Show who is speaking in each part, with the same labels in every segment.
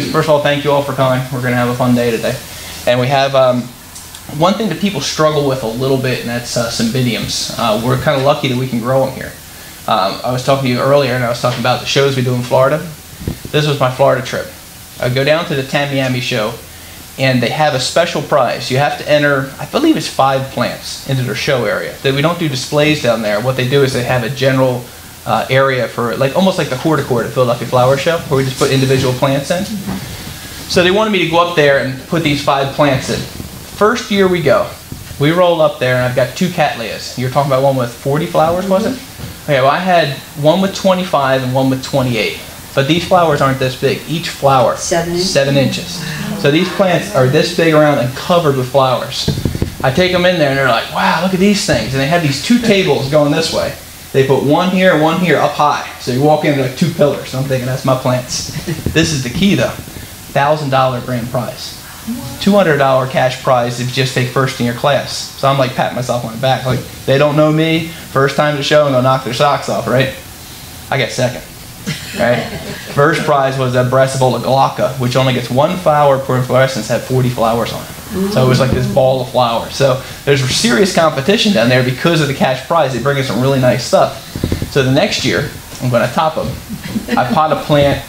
Speaker 1: First of all, thank you all for coming. We're going to have a fun day today. And we have um, one thing that people struggle with a little bit, and that's uh, cymbidiums. Uh, we're kind of lucky that we can grow them here. Um, I was talking to you earlier, and I was talking about the shows we do in Florida. This was my Florida trip. I go down to the Tamiami show, and they have a special prize. You have to enter, I believe it's five plants into their show area. They, we don't do displays down there. What they do is they have a general uh, area for, like almost like the horticourt at Philadelphia Flower Show, where we just put individual plants in. So they wanted me to go up there and put these five plants in. First year we go, we roll up there, and I've got two cattleyas. You're talking about one with 40 flowers, was it? Okay, well I had one with 25 and one with 28. But these flowers aren't this big. Each flower,
Speaker 2: Seven
Speaker 1: seven inches. So these plants are this big around and covered with flowers. I take them in there and they're like, wow, look at these things. And they have these two tables going this way. They put one here and one here up high. So you walk in, like two pillars. I'm thinking, that's my plants. this is the key though. $1,000 grand prize. $200 cash prize if you just take first in your class. So I'm like patting myself on the back. Like, they don't know me. First time to show and they'll knock their socks off, right? I got second. Right? First prize was a Brassavola glauca, which only gets one flower per inflorescence, had 40 flowers on it. So it was like this ball of flowers. So there's serious competition down there because of the cash prize. They bring in some really nice stuff. So the next year, I'm going to top them. I pot a plant,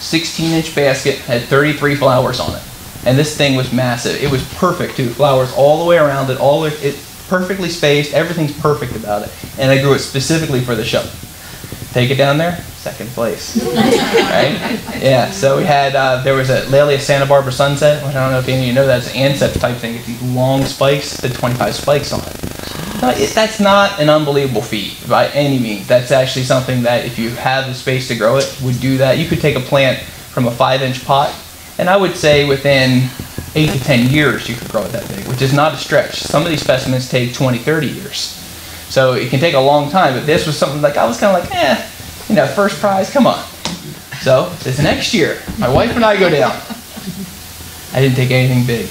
Speaker 1: 16 inch basket, had 33 flowers on it. And this thing was massive. It was perfect too. Flowers all the way around it, all it, it perfectly spaced. Everything's perfect about it. And I grew it specifically for the show. Take it down there, second place. right? Yeah. So we had uh, there was a Laelia Santa Barbara Sunset. Which I don't know if any of you know that. It's an anceps type thing. It's these long spikes, the 25 spikes on it. No, it. That's not an unbelievable feat by any means. That's actually something that if you have the space to grow it, would do that. You could take a plant from a five-inch pot, and I would say within eight to 10 years you could grow it that big, which is not a stretch. Some of these specimens take 20, 30 years. So it can take a long time, but this was something like I was kind of like, eh, you know, first prize, come on. So this next year, my wife and I go down. I didn't take anything big.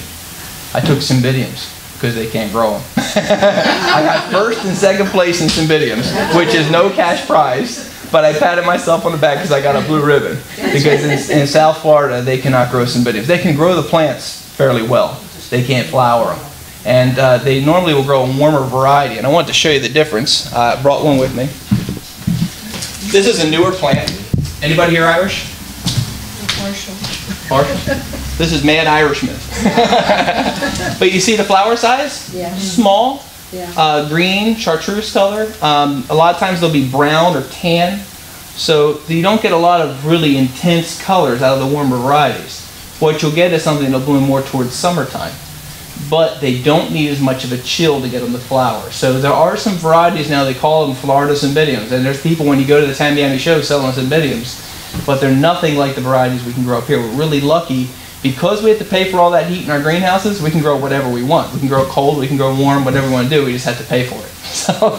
Speaker 1: I took cymbidiums because they can't grow them. I got first and second place in cymbidiums, which is no cash prize. But I patted myself on the back because I got a blue ribbon. Because in, in South Florida, they cannot grow cymbidiums. They can grow the plants fairly well. They can't flower them and uh, they normally will grow a warmer variety. And I want to show you the difference. Uh, I brought one with me. This is a newer plant. Anybody here Irish?
Speaker 2: Marshall.
Speaker 1: Marshall? This is Mad Irishman. but you see the flower size?
Speaker 2: Yeah.
Speaker 1: Small,
Speaker 2: Yeah.
Speaker 1: uh, green, chartreuse color. Um, a lot of times they'll be brown or tan. So you don't get a lot of really intense colors out of the warmer varieties. What you'll get is something that'll bloom more towards summertime but they don't need as much of a chill to get them to flower. So there are some varieties now, they call them Florida cymbidiums, and there's people when you go to the Tamiami show selling cymbidiums, but they're nothing like the varieties we can grow up here. We're really lucky because we have to pay for all that heat in our greenhouses, we can grow whatever we want. We can grow cold, we can grow warm, whatever we want to do, we just have to pay for it. So,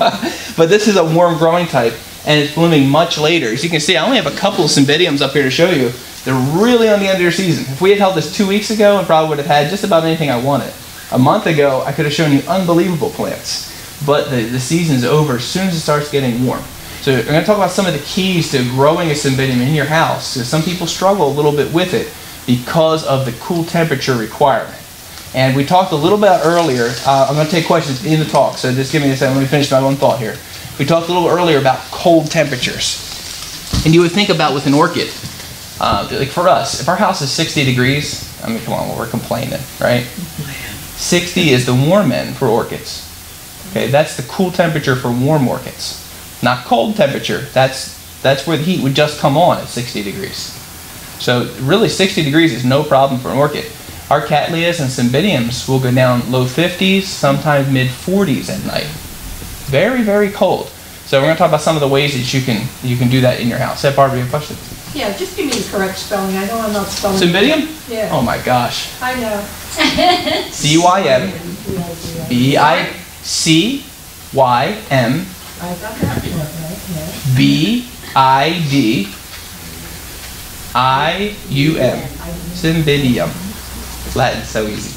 Speaker 1: but this is a warm growing type, and it's blooming much later. As you can see, I only have a couple of cymbidiums up here to show you. They're really on the end of their season. If we had held this two weeks ago, I probably would have had just about anything I wanted. A month ago, I could have shown you unbelievable plants, but the, the season's over as soon as it starts getting warm. So I'm going to talk about some of the keys to growing a cymbidium in your house. So some people struggle a little bit with it because of the cool temperature requirement. And we talked a little bit earlier. Uh, I'm going to take questions in the talk, so just give me a second. Let me finish my one thought here. We talked a little earlier about cold temperatures. And you would think about with an orchid, uh, like for us, if our house is 60 degrees, I mean, come on, well, we're complaining, right? 60 is the warm end for orchids. Okay, that's the cool temperature for warm orchids. Not cold temperature. That's that's where the heat would just come on at 60 degrees. So really 60 degrees is no problem for an orchid. Our cattleyas and cymbidiums will go down low 50s, sometimes mid 40s at night. Very, very cold. So we're going to talk about some of the ways that you can you can do that in your house. Hey, Barbara, you have questions?
Speaker 3: Yeah, just give me the correct spelling. I know I'm not spelling.
Speaker 1: Cymbidium?
Speaker 3: Yeah,
Speaker 1: Oh my gosh.
Speaker 3: I know.
Speaker 1: C Y M B I C Y M
Speaker 3: I got that one right, yeah.
Speaker 1: B I D I U M. Cymbidium. Latin, so easy.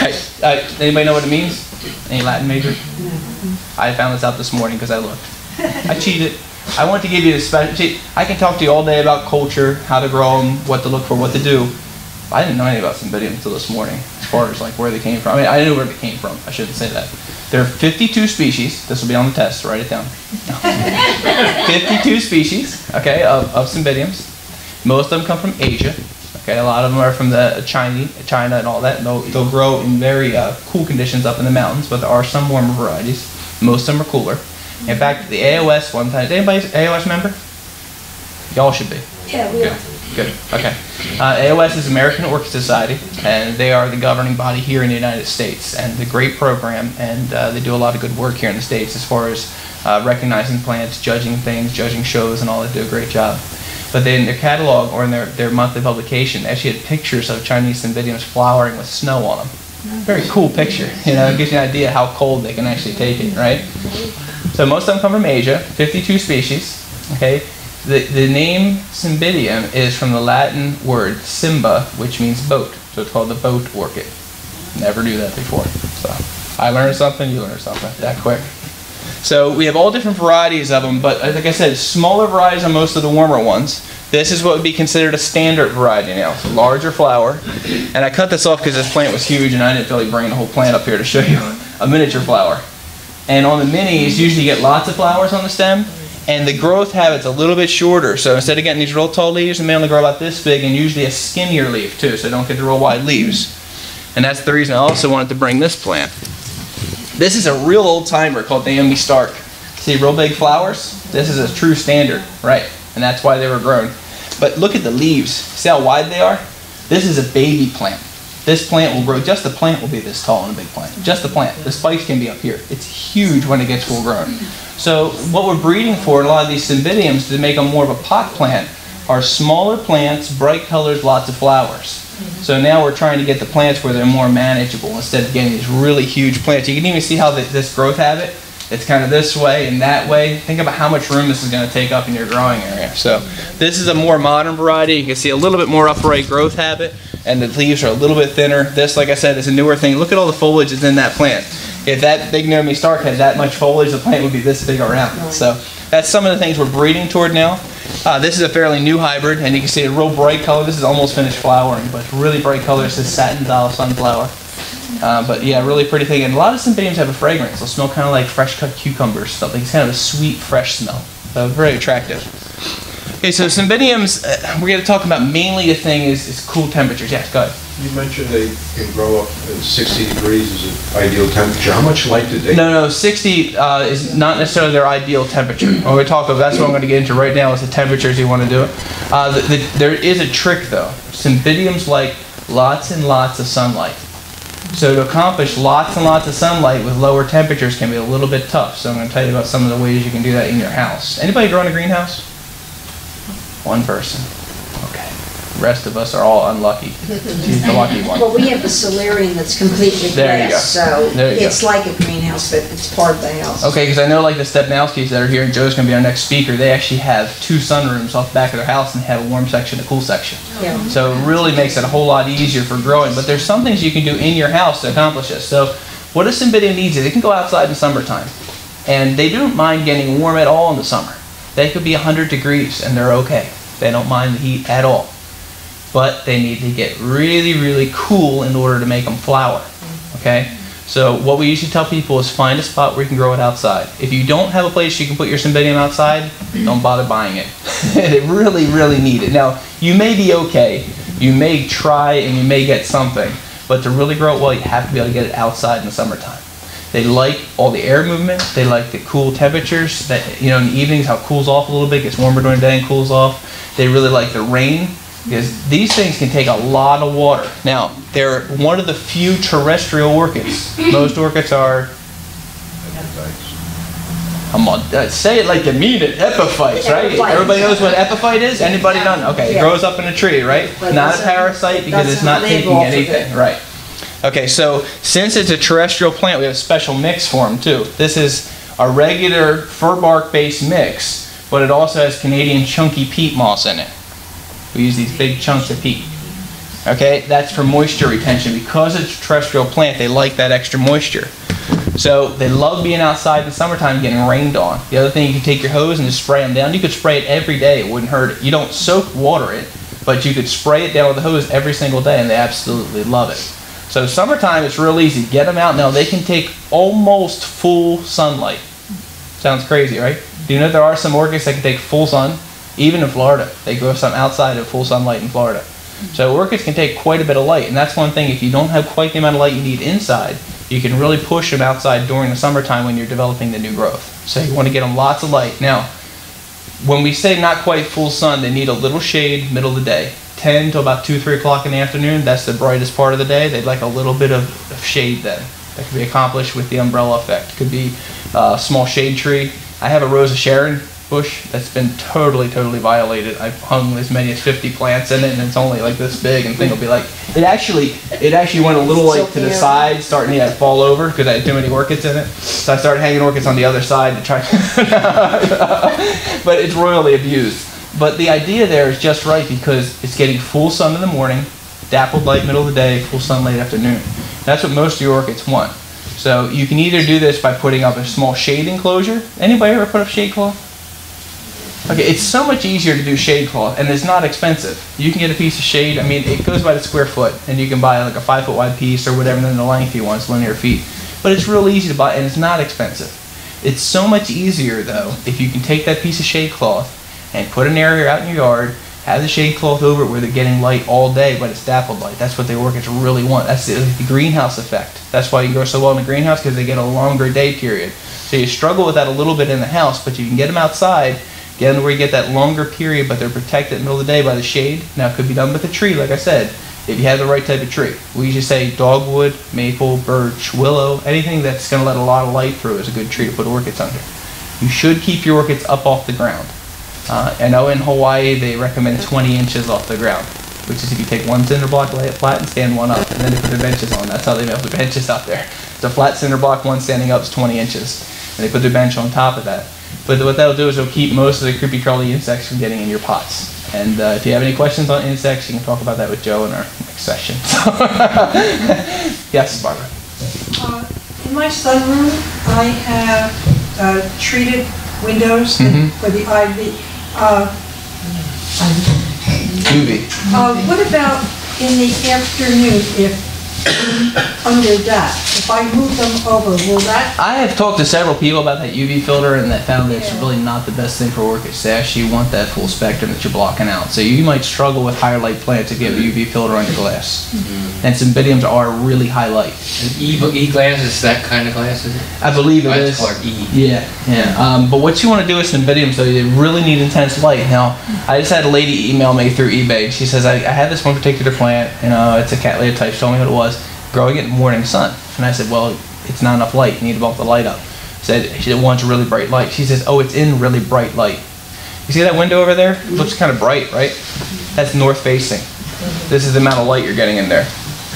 Speaker 1: Right, uh, anybody know what it means? Any Latin major? I found this out this morning because I looked. I cheated. I want to give you the special. See, I can talk to you all day about culture, how to grow them, what to look for, what to do. I didn't know anything about Cymbidium until this morning, as far as like where they came from. I mean, I knew where they came from. I shouldn't say that. There are 52 species. This will be on the test. Write it down. 52 species, okay, of, of Cymbidiums. Most of them come from Asia. Okay, a lot of them are from the China, China and all that. And they'll, they'll grow in very uh, cool conditions up in the mountains, but there are some warmer varieties. Most of them are cooler. In fact, the AOS one time, is anybody AOS member? Y'all should be.
Speaker 3: Yeah, we are.
Speaker 1: Good. Okay. Uh, AOS is American Orchid Society, and they are the governing body here in the United States. And a great program, and uh, they do a lot of good work here in the states as far as uh, recognizing plants, judging things, judging shows, and all. They do a great job. But they, in their catalog or in their, their monthly publication, they actually had pictures of Chinese cymbidiums flowering with snow on them. Very cool picture. You know, it gives you an idea how cold they can actually take it, right? So most of them come from Asia, 52 species. Okay, the, the name Cymbidium is from the Latin word cymba, which means boat. So it's called the boat orchid. Never knew that before. So I learned something, you learned something that quick. So we have all different varieties of them, but like I said, smaller varieties on most of the warmer ones. This is what would be considered a standard variety now, so larger flower. And I cut this off because this plant was huge and I didn't feel like bringing the whole plant up here to show you a miniature flower. And on the minis, usually you get lots of flowers on the stem, and the growth habit's a little bit shorter. So instead of getting these real tall leaves, they may only grow about this big and usually a skinnier leaf too, so don't get the real wide leaves. And that's the reason I also wanted to bring this plant. This is a real old timer called Naomi Stark. See real big flowers? This is a true standard, right? And that's why they were grown. But look at the leaves. See how wide they are? This is a baby plant. This plant will grow, just the plant will be this tall in a big plant. Just the plant. The spikes can be up here. It's huge when it gets full grown. So what we're breeding for in a lot of these cymbidiums to make them more of a pot plant are smaller plants, bright colors, lots of flowers. So now we're trying to get the plants where they're more manageable instead of getting these really huge plants. You can even see how the, this growth habit, it's kind of this way and that way. Think about how much room this is going to take up in your growing area. So this is a more modern variety. You can see a little bit more upright growth habit and the leaves are a little bit thinner. This, like I said, is a newer thing. Look at all the foliage that's in that plant. If that big Naomi Stark had that much foliage, the plant would be this big around. So that's some of the things we're breeding toward now. Uh, this is a fairly new hybrid, and you can see a real bright color. This is almost finished flowering, but really bright color. This is satin doll sunflower. Uh, but yeah, really pretty thing. And a lot of cymbidiums have a fragrance. They'll smell kind of like fresh cut cucumbers, something. It's kind of a sweet, fresh smell. So very attractive. Okay, so cymbidiums, uh, we're going to talk about mainly the thing is, is cool temperatures. Yes, go ahead.
Speaker 2: You mentioned they can grow up at 60 degrees is an ideal temperature. How much light do they?
Speaker 1: No, no, 60 uh, is not necessarily their ideal temperature. When we talk about, that's what I'm going to get into right now is the temperatures you want to do it. Uh, the, the, there is a trick though. Cymbidiums like lots and lots of sunlight. So to accomplish lots and lots of sunlight with lower temperatures can be a little bit tough. So I'm going to tell you about some of the ways you can do that in your house. Anybody grow in a greenhouse? One person. The rest of us are all unlucky. She's the lucky one.
Speaker 4: Well, we have a solarium that's completely
Speaker 1: There you
Speaker 4: glass,
Speaker 1: go.
Speaker 4: so
Speaker 1: you go.
Speaker 4: it's like a greenhouse, but it's part of the house.
Speaker 1: Okay, because I know like the Stepnowskis that are here, and Joe's going to be our next speaker. They actually have two sunrooms off the back of their house and have a warm section, and a cool section.
Speaker 4: Yeah.
Speaker 1: So it really makes it a whole lot easier for growing. But there's some things you can do in your house to accomplish this. So what a cymbidium needs is they can go outside in summertime, and they don't mind getting warm at all in the summer. They could be 100 degrees and they're okay. They don't mind the heat at all. But they need to get really, really cool in order to make them flower. Okay? So what we usually tell people is find a spot where you can grow it outside. If you don't have a place you can put your cymbidium outside, don't bother buying it. they really, really need it. Now, you may be okay. You may try and you may get something. But to really grow it well, you have to be able to get it outside in the summertime. They like all the air movement. They like the cool temperatures. That you know, in the evenings, how it cools off a little bit, gets warmer during the day and cools off. They really like the rain because these things can take a lot of water. Now, they're one of the few terrestrial orchids. Most orchids are. I'm on, uh, say it like you mean it. Epiphytes, right?
Speaker 4: Epiphytes.
Speaker 1: Everybody knows what epiphyte is. Anybody
Speaker 4: Yeah.
Speaker 1: done? Okay, it grows up in a tree, right?
Speaker 4: But
Speaker 1: Not a parasite because it's
Speaker 4: doesn't
Speaker 1: taking anything, right? Okay, so since it's a terrestrial plant, we have a special mix for them too. This is a regular fir bark based mix, but it also has Canadian chunky peat moss in it. We use these big chunks of peat. Okay, that's for moisture retention. Because it's a terrestrial plant, they like that extra moisture. So they love being outside in the summertime getting rained on. The other thing, you can take your hose and just spray them down. You could spray it every day, it wouldn't hurt. You don't soak water it, but you could spray it down with the hose every single day and they absolutely love it. So summertime, it's real easy. Get them out now. They can take almost full sunlight. Sounds crazy, right? Do you know there are some orchids that can take full sun? Even in Florida. They grow some outside of full sunlight in Florida. So orchids can take quite a bit of light, and that's one thing. If you don't have quite the amount of light you need inside, you can really push them outside during the summertime when you're developing the new growth. So you want to get them lots of light. Now, when we say not quite full sun, they need a little shade middle of the day. 10 to about 2, 3 o'clock in the afternoon, that's the brightest part of the day. They'd like a little bit of, of shade then. That could be accomplished with the umbrella effect. Could be a small shade tree. I have a Rose of Sharon bush that's been totally, totally violated. I've hung as many as 50 plants in it, and it's only like this big, and thing will be like, it actually, it actually went a little like to the side, starting to yeah, fall over because I had too many orchids in it. So I started hanging orchids on the other side to try. But it's royally abused. But the idea there is just right because it's getting full sun in the morning, dappled light middle of the day, full sun late afternoon. That's what most of your orchids want. So you can either do this by putting up a small shade enclosure. Anybody ever put up shade cloth? Okay, it's so much easier to do shade cloth, and it's not expensive. You can get a piece of shade. I mean, it goes by the square foot, and you can buy like a five foot wide piece or whatever, and then the length you want is linear feet. But it's real easy to buy, and it's not expensive. It's so much easier though if you can take that piece of shade cloth and put an area out in your yard, have the shade cloth over it where they're getting light all day, but it's dappled light. That's what the orchids really want. That's the, the greenhouse effect. That's why you grow so well in the greenhouse because they get a longer day period. So you struggle with that a little bit in the house, but you can get them outside Them where you get that longer period, but they're protected in the middle of the day by the shade. Now, it could be done with a tree, like I said, if you have the right type of tree. We usually say dogwood, maple, birch, willow, anything that's going to let a lot of light through is a good tree to put orchids under. You should keep your orchids up off the ground. Uh, I know in Hawaii they recommend 20 inches off the ground, which is if you take one cinder block, lay it flat, and stand one up, and then they put the benches on. That's how they make the benches out there. It's a flat cinder block, one standing up is 20 inches, and they put their bench on top of that. But what that'll do is it'll keep most of the creepy crawly insects from getting in your pots. And uh, if you have any questions on insects, you can talk about that with Joe in our next session. yes, Barbara.
Speaker 3: Uh, in my sunroom, I have uh, treated windows
Speaker 1: Mhm.
Speaker 3: for the ivy. Uh,
Speaker 1: UV.
Speaker 3: uh, What about in the afternoon, if under that, if I move them over, will that,
Speaker 1: I have talked to several people about that UV filter and that found that it's really not the best thing for orchids. They actually want that full spectrum that you're blocking out. So you might struggle with higher light plants if you have a UV filter on your glass. And cymbidiums are really high light.
Speaker 5: E, e glass is that kind of glass, is it?
Speaker 1: I believe it is.
Speaker 5: It's called E.
Speaker 1: Yeah, yeah. Um, but what you want to do with cymbidiums, though, they really need intense light. Now, I just had a lady email me through eBay. She says, I, I had this one particular plant, you know, it's a cattleya type. She told me what it was. Growing it in morning sun. And I said, well, it's not enough light. You need to bump the light up. Said she wants really bright light. She says, oh, it's in really bright light. You see that window over there? It looks kind of bright, right? That's north facing. This is the amount of light you're getting in there.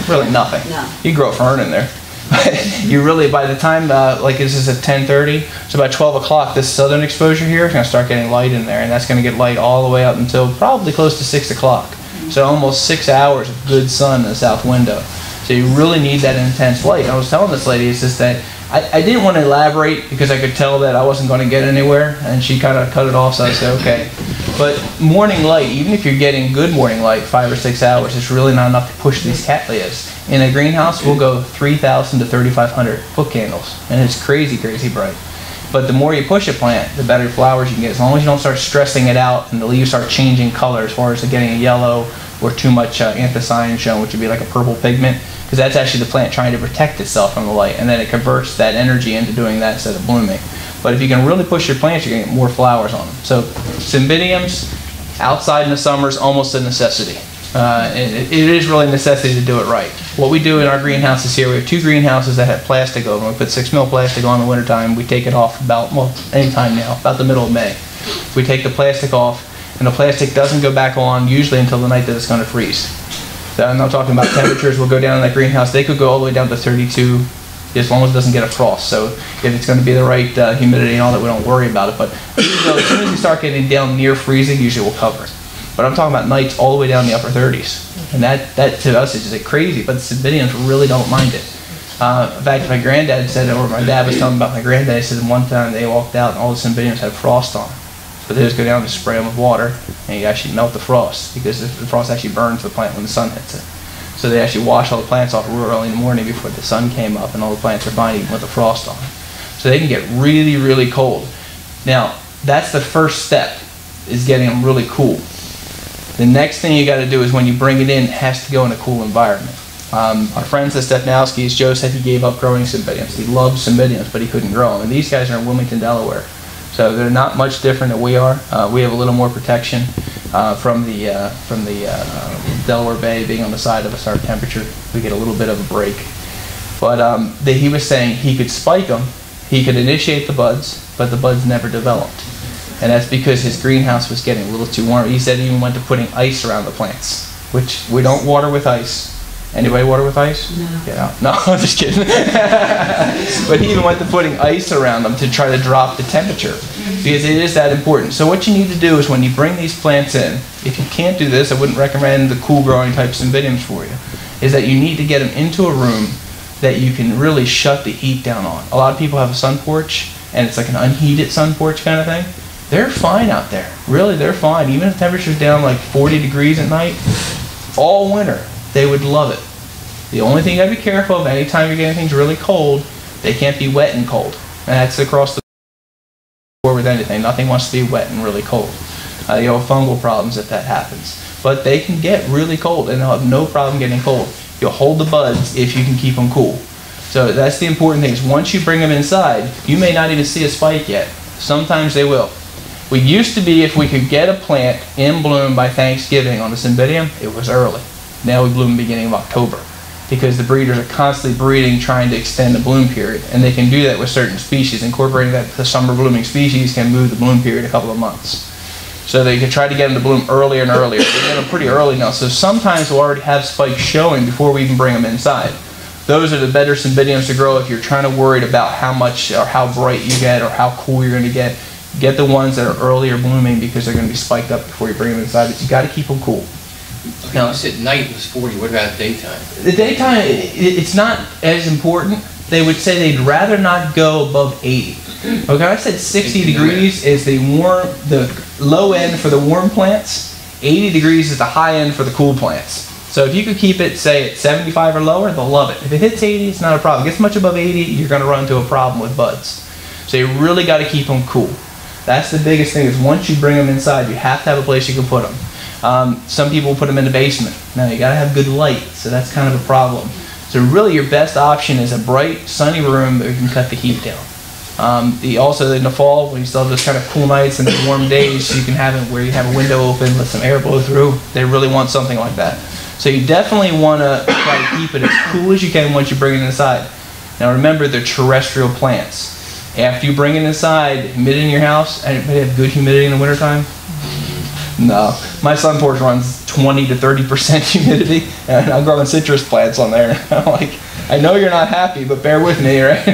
Speaker 1: Really nothing.
Speaker 4: No.
Speaker 1: You grow a fern in there. you really, by the time, uh, like this is at 10:30, so about 12 o'clock, this southern exposure here is going to start getting light in there, and that's going to get light all the way up until probably close to 6 o'clock. So almost six hours of good sun in the south window. So you really need that intense light. I was telling this lady, it's just that I, I didn't want to elaborate because I could tell that I wasn't going to get anywhere, and she kind of cut it off. So I said, okay. But morning light, even if you're getting good morning light, five or six hours, it's really not enough to push these cattleyas. In a greenhouse, we'll go 3,000 to 3,500 foot candles, and it's crazy, crazy bright. But the more you push a plant, the better flowers you can get. As long as you don't start stressing it out and the leaves start changing color as far as getting a yellow or too much uh, anthocyanin shown, which would be like a purple pigment, because that's actually the plant trying to protect itself from the light, and then it converts that energy into doing that instead of blooming. But if you can really push your plants, you're going to get more flowers on them. So cymbidiums, outside in the summer is almost a necessity. Uh, it, it is really a necessity to do it right. What we do in our greenhouses here, we have two greenhouses that have plastic over them. We put six mil plastic on in the wintertime. We take it off about, well, anytime now, about the middle of May. We take the plastic off, and the plastic doesn't go back on usually until the night that it's going to freeze. So I'm not talking about temperatures. We'll go down in that greenhouse. They could go all the way down to 32 as long as it doesn't get a frost. So if it's going to be the right uh, humidity and all that, we don't worry about it. But so as soon as you start getting down near freezing, usually we'll cover it. But I'm talking about nights all the way down in the upper 30s. And that, that to us is just crazy, but the cymbidiums really don't mind it. Uh, in fact, my granddad said, or my dad was telling about my granddad, he said one time they walked out and all the cymbidiums had frost on. But they just go down and spray them with water, and you actually melt the frost because the frost actually burns the plant when the sun hits it. So they actually wash all the plants off real early in the morning before the sun came up, and all the plants are even with the frost on. So they can get really, really cold. Now, that's the first step, is getting them really cool. The next thing you got to do is when you bring it in, it has to go in a cool environment. Um, our friends at Stepnowski's, Joe said he gave up growing cymbidiums. He loved cymbidiums, but he couldn't grow them. And these guys are in Wilmington, Delaware. So they're not much different than we are. Uh, we have a little more protection uh, from the, uh, from the uh, Delaware Bay being on the side of us. Our temperature, we get a little bit of a break. But um, the, he was saying he could spike them, he could initiate the buds, but the buds never developed. And that's because his greenhouse was getting a little too warm. He said he even went to putting ice around the plants, which we don't water with ice. Anybody water with ice? No. Out. No, I'm just kidding. but he even went to putting ice around them to try to drop the temperature mm-hmm. because it is that important. So what you need to do is when you bring these plants in, if you can't do this, I wouldn't recommend the cool growing type cymbidiums for you, is that you need to get them into a room that you can really shut the heat down on. A lot of people have a sun porch and it's like an unheated sun porch kind of thing. They're fine out there. Really, they're fine. Even if temperature's down like 40 degrees at night, all winter, they would love it. The only thing you gotta be careful of anytime you're getting things really cold, they can't be wet and cold. And that's across the board with anything. Nothing wants to be wet and really cold. Uh, you'll have fungal problems if that happens. But they can get really cold and they'll have no problem getting cold. You'll hold the buds if you can keep them cool. So that's the important thing is once you bring them inside, you may not even see a spike yet. Sometimes they will. We used to be if we could get a plant in bloom by Thanksgiving on the cymbidium, it was early. Now we bloom beginning of October because the breeders are constantly breeding trying to extend the bloom period and they can do that with certain species. Incorporating that the summer blooming species can move the bloom period a couple of months. So they can try to get them to bloom earlier and earlier. We get them pretty early now. So sometimes we'll already have spikes showing before we even bring them inside. Those are the better cymbidiums to grow if you're trying to worry about how much or how bright you get or how cool you're going to get. Get the ones that are earlier blooming because they're going to be spiked up before you bring them inside. But you got to keep them cool.
Speaker 5: Okay, you said night was 40, what about daytime?
Speaker 1: The daytime, i- i- it's not as important. They would say they'd rather not go above 80. Okay, I said 60 degrees is the warm, the low end for the warm plants. 80 degrees is the high end for the cool plants. So if you could keep it, say, at 75 or lower, they'll love it. If it hits 80, it's not a problem. It Gets much above 80, you're going to run into a problem with buds. So you really got to keep them cool. That's the biggest thing is once you bring them inside, you have to have a place you can put them. Um, some people put them in the basement. Now you got to have good light, so that's kind of a problem. So really, your best option is a bright, sunny room that you can cut the heat down. Um, the, also in the fall, when you still have those kind of cool nights and the warm days, you can have it where you have a window open, let some air blow through. They really want something like that. So you definitely want to try to keep it as cool as you can once you bring it inside. Now remember, they're terrestrial plants. After you bring it inside, humidity in your house, anybody have good humidity in the wintertime? No. My sun porch runs 20 to 30% humidity, and I'm growing citrus plants on there. I'm like, I know you're not happy, but bear with me, right?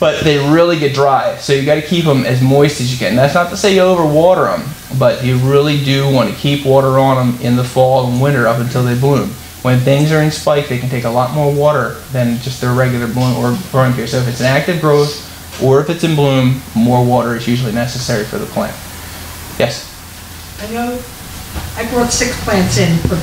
Speaker 1: but they really get dry, so you got to keep them as moist as you can. That's not to say you overwater them, but you really do want to keep water on them in the fall and winter up until they bloom. When things are in spike, they can take a lot more water than just their regular bloom or growing period. So if it's an active growth or if it's in bloom, more water is usually necessary for the plant. Yes?
Speaker 3: I know, I brought six plants in for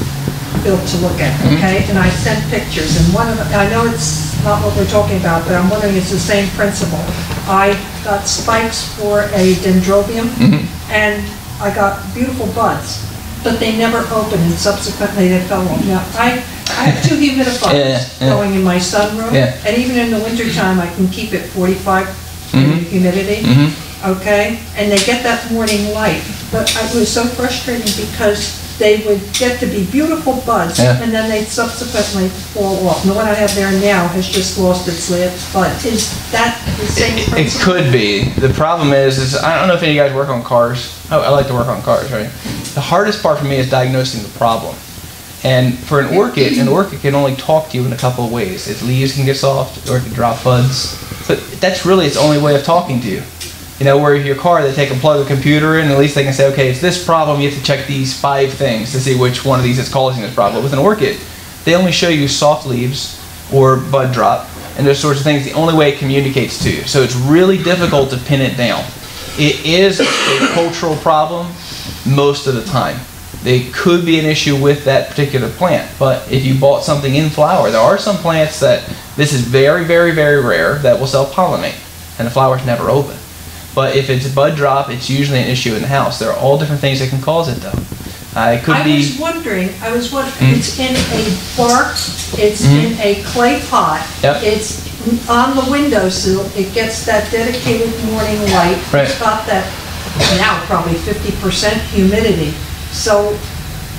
Speaker 3: Bill to look at,
Speaker 1: Mhm.
Speaker 3: okay? And I sent pictures, and one of them, I know it's not what we're talking about, but I'm wondering, it's the same principle. I got spikes for a dendrobium,
Speaker 1: Mhm.
Speaker 3: and I got beautiful buds, but they never opened, and subsequently they fell off. Now, I, I have two
Speaker 1: Yeah,
Speaker 3: humidifiers
Speaker 1: yeah.
Speaker 3: going in my sunroom,
Speaker 1: Yeah.
Speaker 3: and even in the wintertime, I can keep it 45
Speaker 1: Mhm.
Speaker 3: humidity
Speaker 1: Mm-hmm.
Speaker 3: Okay? And they get that morning light. But it was so frustrating because they would get to be beautiful buds
Speaker 1: Yeah.
Speaker 3: and then they'd subsequently fall off. And the one I have there now has just lost its last bud. Is that the same
Speaker 1: It, it
Speaker 3: principle?
Speaker 1: could be. The problem is, is I don't know if any of you guys work on cars. I, I like to work on cars, right? The hardest part for me is diagnosing the problem. And for an orchid, an orchid can only talk to you in a couple of ways. Its leaves can get soft, or it can drop buds. But that's really its only way of talking to you. You know, where your car, they take and plug a computer in, at least they can say, okay, it's this problem, you have to check these five things to see which one of these is causing this problem. With an orchid, they only show you soft leaves or bud drop and those sorts of things. The only way it communicates to you. So it's really difficult to pin it down. It is a cultural problem most of the time. They could be an issue with that particular plant, but if you bought something in flower, there are some plants that this is very, very, very rare that will self pollinate, and the flowers never open. But if it's a bud drop, it's usually an issue in the house. There are all different things that can cause it, though. Uh, it could
Speaker 3: I
Speaker 1: be.
Speaker 3: was wondering, I was wondering,
Speaker 1: Mm.
Speaker 3: it's in a bark, it's
Speaker 1: Mhm.
Speaker 3: in a clay pot.
Speaker 1: Yep.
Speaker 3: It's on the windowsill, it gets that dedicated morning light.
Speaker 1: Right.
Speaker 3: It's got that, now probably fifty percent humidity. So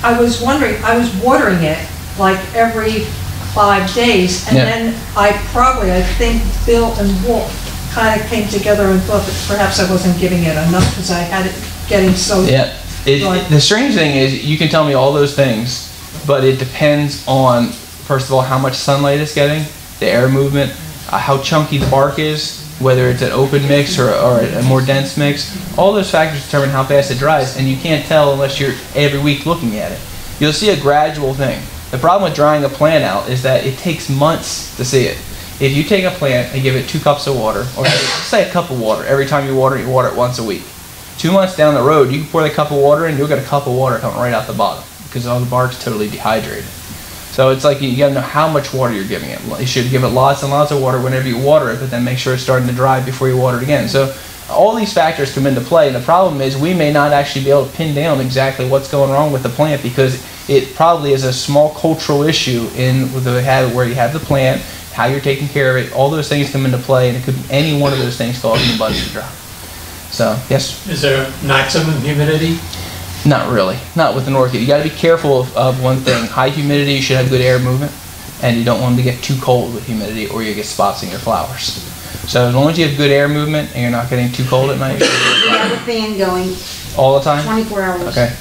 Speaker 3: I was wondering, I was watering it like every five days. And
Speaker 1: Yeah.
Speaker 3: then I probably, I think Bill and Wolf kind of came together and thought that perhaps I wasn't giving it enough because I had it getting so
Speaker 1: Yeah. It,
Speaker 3: on.
Speaker 1: the strange thing is, you can tell me all those things, but it depends on, first of all, how much sunlight it's getting, the air movement, uh, how chunky the bark is, whether it's an open mix or, or a more dense mix. All those factors determine how fast it dries, and you can't tell unless you're every week looking at it. You'll see a gradual thing. The problem with drying a plant out is that it takes months to see it. If you take a plant and give it two cups of water, or say a cup of water, every time you water it, you water it once a week. Two months down the road, you can pour the cup of water in, you'll get a cup of water coming right out the bottom because all the bark's totally dehydrated. So it's like you, gotta know how much water you're giving it. You should give it lots and lots of water whenever you water it, but then make sure it's starting to dry before you water it again. So all these factors come into play, and the problem is we may not actually be able to pin down exactly what's going wrong with the plant because it probably is a small cultural issue in the have where you have the plant, how you're taking care of it. All those things come into play, and it could be any one of those things causing the buds to drop. So yes.
Speaker 6: Is there maximum humidity?
Speaker 1: Not really. Not with an orchid. You got to be careful of, of one thing. High humidity, you should have good air movement, and you don't want them to get too cold with humidity, or you get spots in your flowers. So as long as you have good air movement and you're not getting too cold at night,
Speaker 4: We have a fan going
Speaker 1: all the time.
Speaker 4: 24 hours.
Speaker 1: Okay.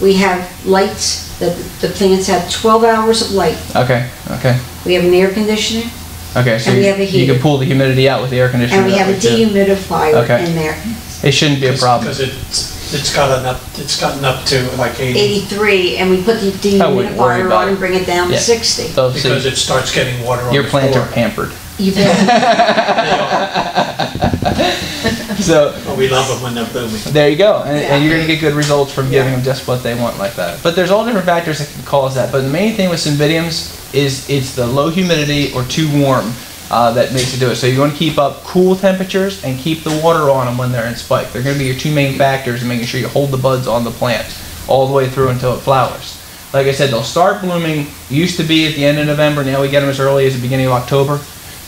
Speaker 4: We have lights, the, the plants have 12 hours of light.
Speaker 1: Okay. Okay.
Speaker 4: We have an air conditioner,
Speaker 1: Okay. So
Speaker 4: And we
Speaker 1: you,
Speaker 4: have a
Speaker 1: you can pull the humidity out with the air conditioner.
Speaker 4: and we have a dehumidifier
Speaker 1: Okay.
Speaker 4: in there.
Speaker 1: It shouldn't be a problem.
Speaker 6: Because it's, it's gotten up, it's gotten up to like 80,
Speaker 4: 83, and we put the oh,
Speaker 1: I wouldn't worry
Speaker 4: dehumidifier on
Speaker 1: it.
Speaker 4: and bring it down
Speaker 1: Yeah.
Speaker 4: to 60.
Speaker 1: So see,
Speaker 6: because it starts getting water on the
Speaker 1: your plants are
Speaker 6: floor.
Speaker 1: pampered.
Speaker 4: You've had,
Speaker 1: So
Speaker 6: But we love them when they're blooming.
Speaker 1: There you go, and,
Speaker 4: Yeah.
Speaker 1: and you're gonna get good results from giving them just what they want like that. But there's all different factors that can cause that. But the main thing with cymbidiums is it's the low humidity or too warm uh, that makes it do it. So you want to keep up cool temperatures and keep the water on them when they're in spike. They're gonna be your two main factors in making sure you hold the buds on the plant all the way through until it flowers. Like I said, they'll start blooming. Used to be at the end of November. Now we get them as early as the beginning of October.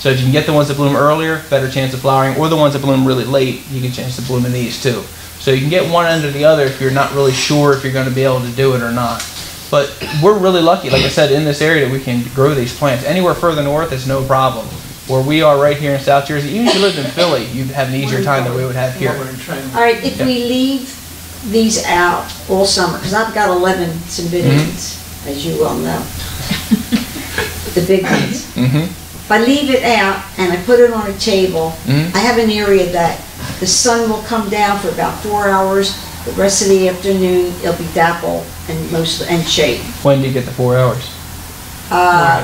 Speaker 1: So if you can get the ones that bloom earlier, better chance of flowering, or the ones that bloom really late, you can chance to bloom in these too. So you can get one end or the other if you're not really sure if you're going to be able to do it or not. But we're really lucky, like I said, in this area that we can grow these plants. Anywhere further north is no problem. Where we are right here in South Jersey, even if you lived in Philly, you'd have an easier time than we would have here.
Speaker 6: What we're trying-
Speaker 4: all right, if we leave these out all summer, because I've got 11 cymbidiums, as you well know. The big ones.
Speaker 1: Mm-hmm.
Speaker 4: If I leave it out and I put it on a table,
Speaker 1: Mhm.
Speaker 4: I have an area that the sun will come down for about four hours. The rest of the afternoon, it'll be dapple and most, and shade.
Speaker 1: When do you get the four hours?
Speaker 4: Uh,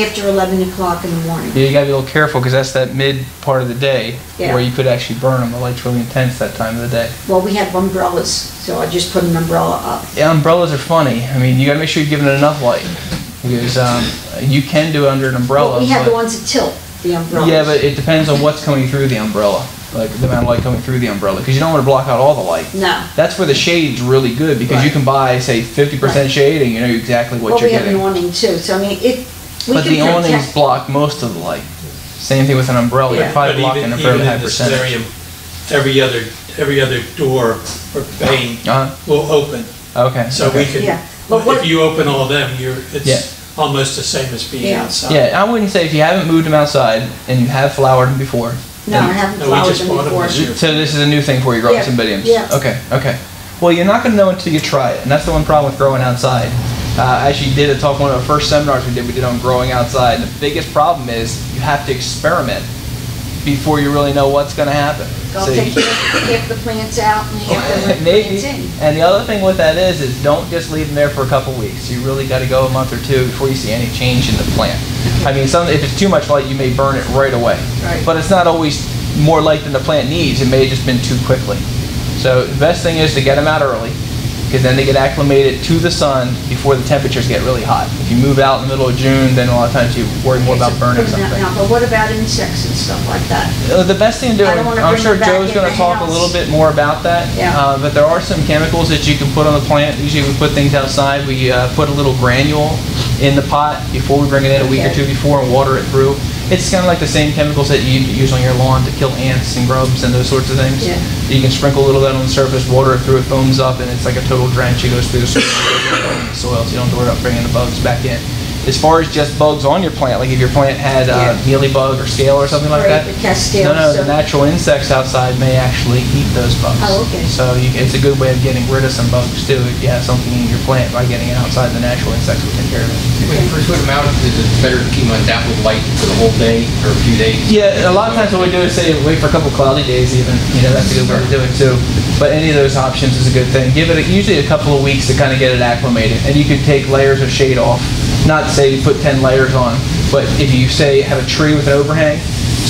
Speaker 4: after 11 o'clock in the morning.
Speaker 1: Yeah, you gotta be a little careful because that's that mid part of the day
Speaker 4: Yeah.
Speaker 1: where you could actually burn them. The light's really intense that time of the day.
Speaker 4: Well, we have umbrellas, so I just put an umbrella up.
Speaker 1: Yeah, umbrellas are funny. I mean, you gotta make sure you're giving it enough light because um, you can do it under an umbrella.
Speaker 4: But we have the ones that tilt, the umbrella.
Speaker 1: Yeah, but it depends on what's coming through the umbrella, like the amount of light coming through the umbrella, because you don't want to block out all the light.
Speaker 4: No.
Speaker 1: That's where the shade's really good because you can buy, say, 50% shade and you know exactly what
Speaker 4: Well,
Speaker 1: you're getting.
Speaker 4: Well, we have an
Speaker 1: getting.
Speaker 4: awning too, so I mean, it, we
Speaker 1: But
Speaker 4: can
Speaker 1: the awnings block most of the light. Same thing with an umbrella. You're
Speaker 4: Yeah.
Speaker 1: probably
Speaker 6: But
Speaker 1: blocking
Speaker 6: even,
Speaker 1: a fairly high percentage.
Speaker 6: every other, every other door or pane
Speaker 1: Uh,
Speaker 6: will open.
Speaker 1: okay.
Speaker 6: So we can,
Speaker 4: Yeah. But what-
Speaker 6: if you open all of them, you're,
Speaker 1: Yeah.
Speaker 6: it's almost the same as being
Speaker 4: Yeah.
Speaker 6: outside.
Speaker 1: Yeah, I wouldn't say if you haven't moved them outside and you have flowered them before.
Speaker 4: No, I haven't
Speaker 6: No, we
Speaker 4: flowered
Speaker 6: just
Speaker 4: them
Speaker 6: bought them
Speaker 4: before.
Speaker 6: this year.
Speaker 1: So this is a new thing for you, growing
Speaker 4: Yeah,
Speaker 1: cymbidiums?
Speaker 4: yeah.
Speaker 1: Okay, okay. Well, you're not gonna know until you try it, and that's the one problem with growing outside. Uh, I actually did a talk, one of the first seminars we did, we did on growing outside. The biggest problem is you have to experiment before you really know what's gonna happen.
Speaker 4: They'll
Speaker 1: So
Speaker 4: take half the plants out and half the
Speaker 1: Maybe.
Speaker 4: plants in.
Speaker 1: And the other thing with that is, is don't just leave them there for a couple weeks. You really gotta go a month or two before you see any change in the plant. I mean, some, if it's too much light, you may burn it right away.
Speaker 4: Right.
Speaker 1: But it's not always more light than the plant needs. It may have just been too quickly. So the best thing is to get them out early, because then they get acclimated to the sun before the temperatures get really hot. If you move out in the middle of June, then a lot of times you worry more about burning
Speaker 4: Put 'em out
Speaker 1: something.
Speaker 4: now, But what about insects and stuff like that?
Speaker 1: Uh, The best thing to do, I'm sure Joe's gonna
Speaker 4: the
Speaker 1: talk a little bit more about that.
Speaker 4: Yeah.
Speaker 1: Uh, But there are some chemicals that you can put on the plant. Usually we put things outside. We uh, put a little granule in the pot before we bring it in, a week or two before, and water it through. It's kind of like the same chemicals that you use on your lawn to kill ants and grubs and those sorts of things.
Speaker 4: Yeah.
Speaker 1: You can sprinkle a little bit on the surface, water it through, it foams up, and it's like a total drench. It goes through the soil, so you don't have to worry about bringing the bugs back in. As far as just bugs on your plant, like if your plant had uh,
Speaker 4: Yeah.
Speaker 1: mealybug or scale or something like
Speaker 4: Right,
Speaker 1: that,
Speaker 4: the
Speaker 1: no, no,
Speaker 4: so-
Speaker 1: the natural insects outside may actually eat those bugs.
Speaker 4: Oh, okay.
Speaker 1: So you, it's a good way of getting rid of some bugs too, if you have something in your plant by getting it outside, the natural insects will take care of it.
Speaker 5: When you first put them out, is it better to keep them on dappled light for the whole day or a few days?
Speaker 1: Yeah, a lot of times what we do is say wait for a couple cloudy days even, you know, that's a good way to do it too. But any of those options is a good thing. Give it a- usually a couple of weeks to kind of get it acclimated. And you could take layers of shade off. Not to say you put 10 layers on, but if you say have a tree with an overhang,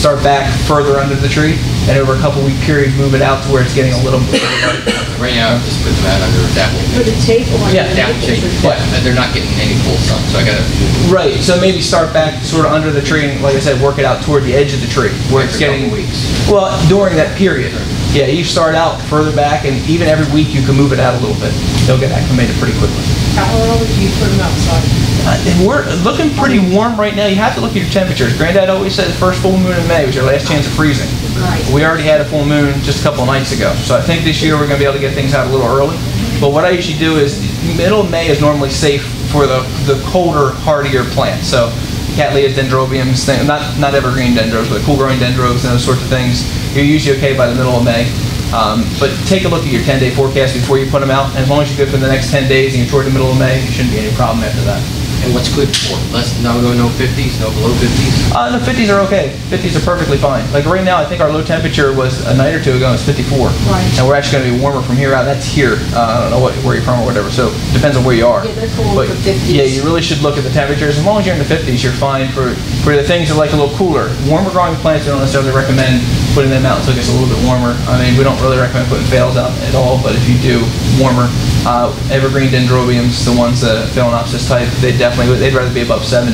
Speaker 1: start back further under the tree and over a couple week period move it out to where it's getting a little bit.
Speaker 5: Right now, I just put them out under a dappled,
Speaker 4: Put a table on
Speaker 1: Yeah,
Speaker 4: the
Speaker 5: dappled shade, but they're not getting any full sun, so I gotta.
Speaker 1: Right, so maybe start back sort of under the tree and like I said, work it out toward the edge of the tree where it's
Speaker 5: for a couple
Speaker 1: getting
Speaker 5: Weeks.
Speaker 1: Well, during that period. Yeah, you start out further back, and even every week you can move it out a little bit. They'll get acclimated pretty quickly.
Speaker 3: How early do you put them outside?
Speaker 1: Uh, and we're looking pretty warm right now. You have to look at your temperatures. Granddad always said the first full moon in May was your last chance of freezing.
Speaker 4: Right.
Speaker 1: We already had a full moon just a couple of nights ago, so I think this year we're going to be able to get things out a little early. But what I usually do is middle of May is normally safe for the the colder, hardier plants. So Cattleyas, dendrobiums, thing, not not evergreen dendros, but cool growing dendros and those sorts of things. You're usually okay by the middle of May. Um, but take a look at your 10-day forecast before you put them out. And as long as you're good for the next 10 days and you're toward the middle of May, it shouldn't be any problem after that.
Speaker 5: And what's good for? Less, no, no, no fifties, no below fifties?
Speaker 1: Uh, the 50s are okay. 50s are perfectly fine. Like right now, I think our low temperature was a night or two ago, it's 54.
Speaker 3: Right.
Speaker 1: And we're actually going to be warmer from here out. That's here. Uh, I don't know what, where you're from or whatever, so depends on where you are.
Speaker 4: Yeah, they're cool
Speaker 1: But
Speaker 4: for 50s.
Speaker 1: Yeah, you really should look at the temperatures. As long as you're in the 50s, you're fine for, for the things that are like a little cooler. Warmer growing plants, we don't necessarily recommend putting them out until it gets a little bit warmer. I mean, we don't really recommend putting phales out at all, but if you do, warmer. Uh, evergreen dendrobiums, the ones that Phalaenopsis type, they definitely, they'd rather be above 70.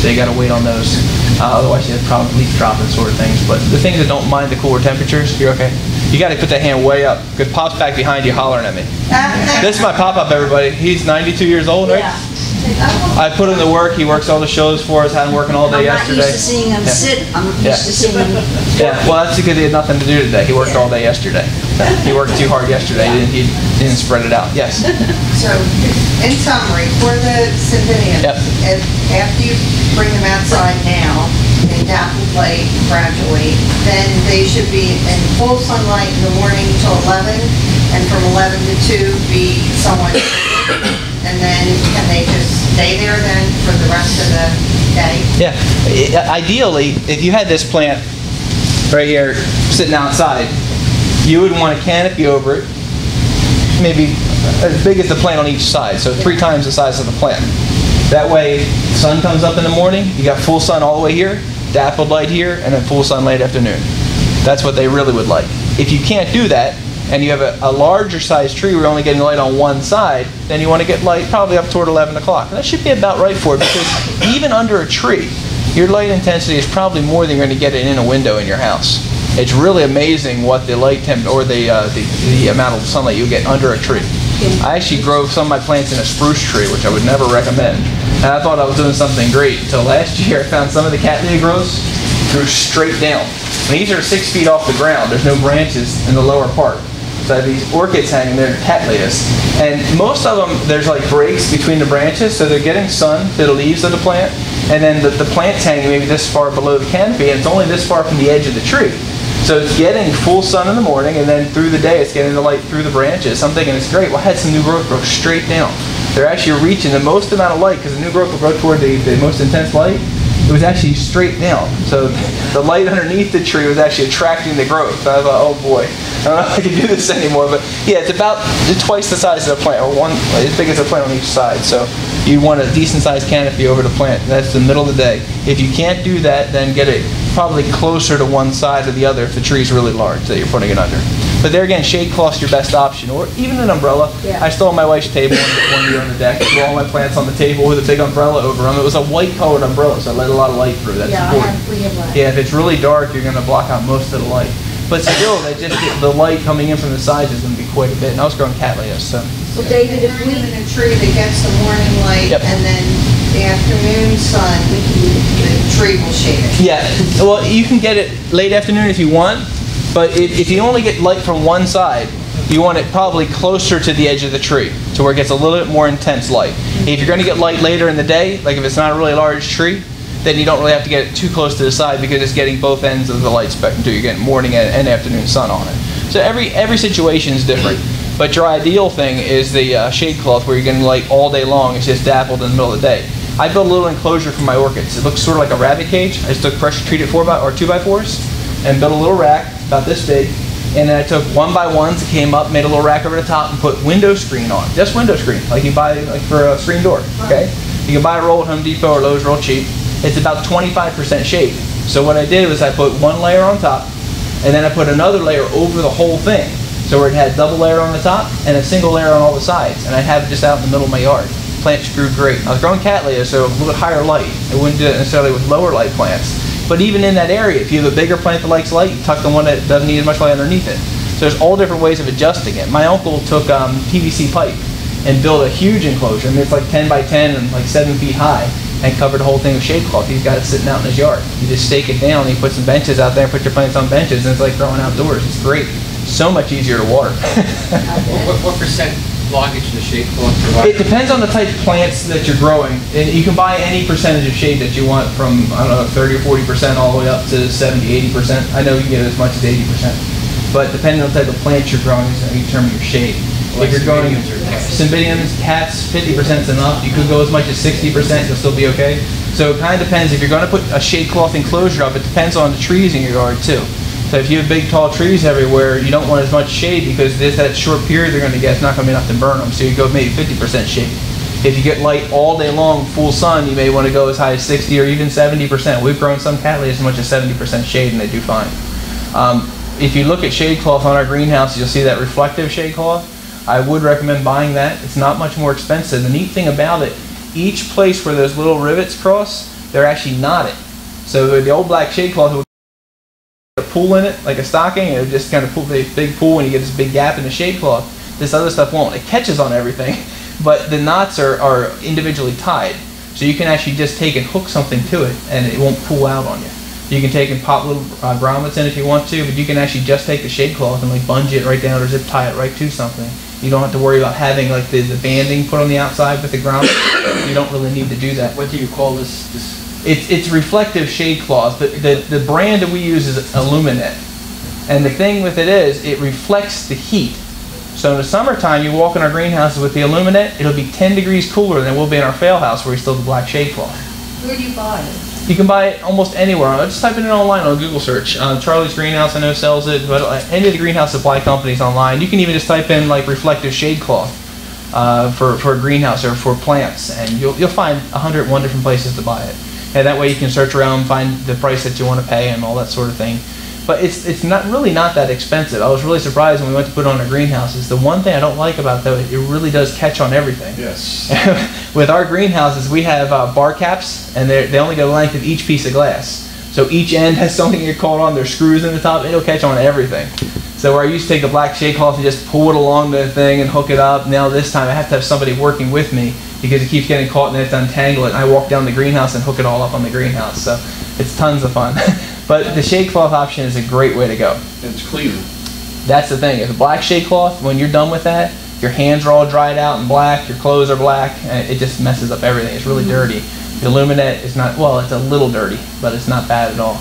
Speaker 1: So you gotta wait on those. Uh, otherwise you have problem leaf dropping sort of things. But the things that don't mind the cooler temperatures, you're okay. You gotta put that hand way up. Good pop's back behind you hollering at me. This is my pop-up, everybody. He's 92 years old, right?
Speaker 4: Yeah.
Speaker 1: I put him to work. He works all the shows for us. Had him working all day
Speaker 4: I'm
Speaker 1: yesterday.
Speaker 4: used to seeing them
Speaker 1: Yeah.
Speaker 4: sit, I'm
Speaker 1: Yeah.
Speaker 4: used to seeing them.
Speaker 1: Yeah, well, that's because he had nothing to do today. He worked all day yesterday. He worked too hard yesterday. He didn't, he didn't spread it out. Yes.
Speaker 7: So, in summary, for the Cynthia,
Speaker 1: Yep.
Speaker 7: after you bring them outside now, dappled light gradually, then they should be in full sunlight in the morning till 11, and from 11 to 2 be somewhat. And then, can they just stay there then for the rest of the day?
Speaker 1: Yeah. Ideally, if you had this plant right here sitting outside, you would want a canopy over it, maybe as big as the plant on each side, so three times the size of the plant. That way, sun comes up in the morning, you got full sun all the way here, dappled light here, and then full sun late afternoon. That's what they really would like. If you can't do that, and you have a, a larger sized tree where you're only getting light on one side, then you want to get light probably up toward 11 o'clock. And that should be about right for it because even under a tree, your light intensity is probably more than you're going to get it in a window in your house. It's really amazing what the light temp or the, uh, the the amount of sunlight you get under a tree. I actually grow some of my plants in a spruce tree, which I would never recommend. And I thought I was doing something great until last year. I found some of the cattleya growths grew straight down. And these are six feet off the ground. There's no branches in the lower part. So these orchids hanging there, cattleyas. And most of them, there's like breaks between the branches, so they're getting sun through the leaves of the plant. And then the, the plant's hanging maybe this far below the canopy, and it's only this far from the edge of the tree. So it's getting full sun in the morning, and then through the day, it's getting the light through the branches. I'm thinking it's great. Well, I had some new growth grow straight down. They're actually reaching the most amount of light because the new growth will grow toward the, the most intense light. It was actually straight down. So the light underneath the tree was actually attracting the growth. I thought, oh boy, I don't know if I can do this anymore. But yeah, it's about twice the size of the plant, or one as big as a plant on each side. So you want a decent sized canopy over the plant. That's the middle of the day. If you can't do that, then get it probably closer to one side or the other if the tree is really large that you're putting it under. But there again, shade cloth's your best option, or even an umbrella.
Speaker 4: Yeah.
Speaker 1: I stole my wife's table one year on the deck, threw all my plants on the table with a big umbrella over them. It was a white colored umbrella, so I let a lot of light through. That's
Speaker 4: Yeah, I
Speaker 1: important.
Speaker 4: have, we have.
Speaker 1: Yeah, if it's really dark, you're gonna block out most of the light. But still, they just get, the light coming in from the sides is gonna be quite a bit. And I was growing cattleyas, so.
Speaker 4: Well, David, if
Speaker 7: Put
Speaker 4: we,
Speaker 7: them in a tree that gets the morning light
Speaker 1: Yep.
Speaker 7: and then the afternoon sun, the tree will shade it.
Speaker 1: Yeah, well, you can get it late afternoon if you want, but if, if you only get light from one side, you want it probably closer to the edge of the tree, to where it gets a little bit more intense light. If you're gonna get light later in the day, like if it's not a really large tree, then you don't really have to get it too close to the side because it's getting both ends of the light spectrum. You're getting morning and, and afternoon sun on it. So every every situation is different. But your ideal thing is the uh, shade cloth where you're getting light all day long. It's just dappled in the middle of the day. I built a little enclosure for my orchids. It looks sort of like a rabbit cage. I just took pressure treated four by or two by fours and built a little rack about this big. And then I took one by ones, came up, made a little rack over the top, and put window screen on. Just window screen, like you buy like for a screen door. Okay, you can buy a roll at Home Depot or Lowe's real cheap. It's about 25% shade. So what I did was I put one layer on top, and then I put another layer over the whole thing. So where it had double layer on the top and a single layer on all the sides. And I have it just out in the middle of my yard. Plants grew great. I was growing cattleya, so a little bit higher light. I wouldn't do it necessarily with lower light plants. But even in that area, if you have a bigger plant that likes light, you tuck the one that doesn't need as much light underneath it. So there's all different ways of adjusting it. My uncle took um, PVC pipe and built a huge enclosure. I mean, it's like 10 by 10 and like 7 feet high and covered the whole thing with shade cloth. He's got it sitting out in his yard. You just stake it down, and you put some benches out there, and put your plants on benches, and it's like growing outdoors. It's great. So much easier to water.
Speaker 5: What, what- what percent blockage in the shade cloth
Speaker 1: It depends on the type of plants that you're growing. And you can buy any percentage of shade that you want from, I don't know, 30 or 40% all the way up to 70, 80%. I know you can get as much as 80%. But depending on the type of plant you're growing is going to determine your shade.
Speaker 5: Like
Speaker 1: If you're growing
Speaker 5: cymbidiums or cats?
Speaker 1: cymbidiums, cats, 50% is enough. You could go as much as 60%, you'll still be okay. So it kind of depends. If you're going to put a shade cloth enclosure up, it depends on the trees in your yard too. So if you have big tall trees everywhere, you don't want as much shade because this that short period they're going to get, it's not going to be enough to burn them. So you go maybe 50% shade. If you get light all day long, full sun, you may want to go as high as 60 or even 70%. We've grown some cattleyas as much as 70% shade and they do fine. Um, if you look at shade cloth on our greenhouse, you'll see that reflective shade cloth. I would recommend buying that. It's not much more expensive. The neat thing about it, each place where those little rivets cross, they're actually knotted. So the old black shade cloth pool in it, like a stocking, it would just kind of pull the big pool and you get this big gap in the shade cloth. This other stuff won't. It catches on everything, but the knots are, are individually tied. So you can actually just take and hook something to it and it won't pull out on you. You can take and pop little uh, grommets in if you want to, but you can actually just take the shade cloth and like bungee it right down or zip tie it right to something. You don't have to worry about having like the, the banding put on the outside with the grommet. you don't really need to do that.
Speaker 5: What do you call this, this,
Speaker 1: It's, it's reflective shade cloth. The, the, the brand that we use is Aluminet. And the thing with it is, it reflects the heat. So in the summertime, you walk in our greenhouses with the Aluminet, it'll be 10 degrees cooler than it will be in our fail house where we still have the black shade cloth.
Speaker 3: Where do you buy it?
Speaker 1: You can buy it almost anywhere. Uh, Just type it in online on Google search. Uh, Charlie's Greenhouse, I know, sells it, but uh, any of the greenhouse supply companies online. You can even just type in like reflective shade cloth uh, for, for a greenhouse or for plants, and you'll, you'll find 101 different places to buy it. And that way you can search around, find the price that you want to pay, and all that sort of thing. But it's, it's not really not that expensive. I was really surprised when we went to put it on our greenhouses. The one thing I don't like about it, though, it really does catch on everything.
Speaker 2: Yes.
Speaker 1: with our greenhouses, we have uh, bar caps, and they they only go the length of each piece of glass. So each end has something you caught on. There's screws in the top. It'll catch on everything. So where I used to take the black shade cloth and just pull it along the thing and hook it up, now this time I have to have somebody working with me because it keeps getting caught and I have to untangle it. And I walk down the greenhouse and hook it all up on the greenhouse. So it's tons of fun. but the shade cloth option is a great way to go.
Speaker 2: It's cleaner.
Speaker 1: That's the thing. If a black shade cloth, when you're done with that, your hands are all dried out and black, your clothes are black, and it just messes up everything. It's really mm-hmm. dirty. The Aluminet is not, well, it's a little dirty, but it's not bad at all.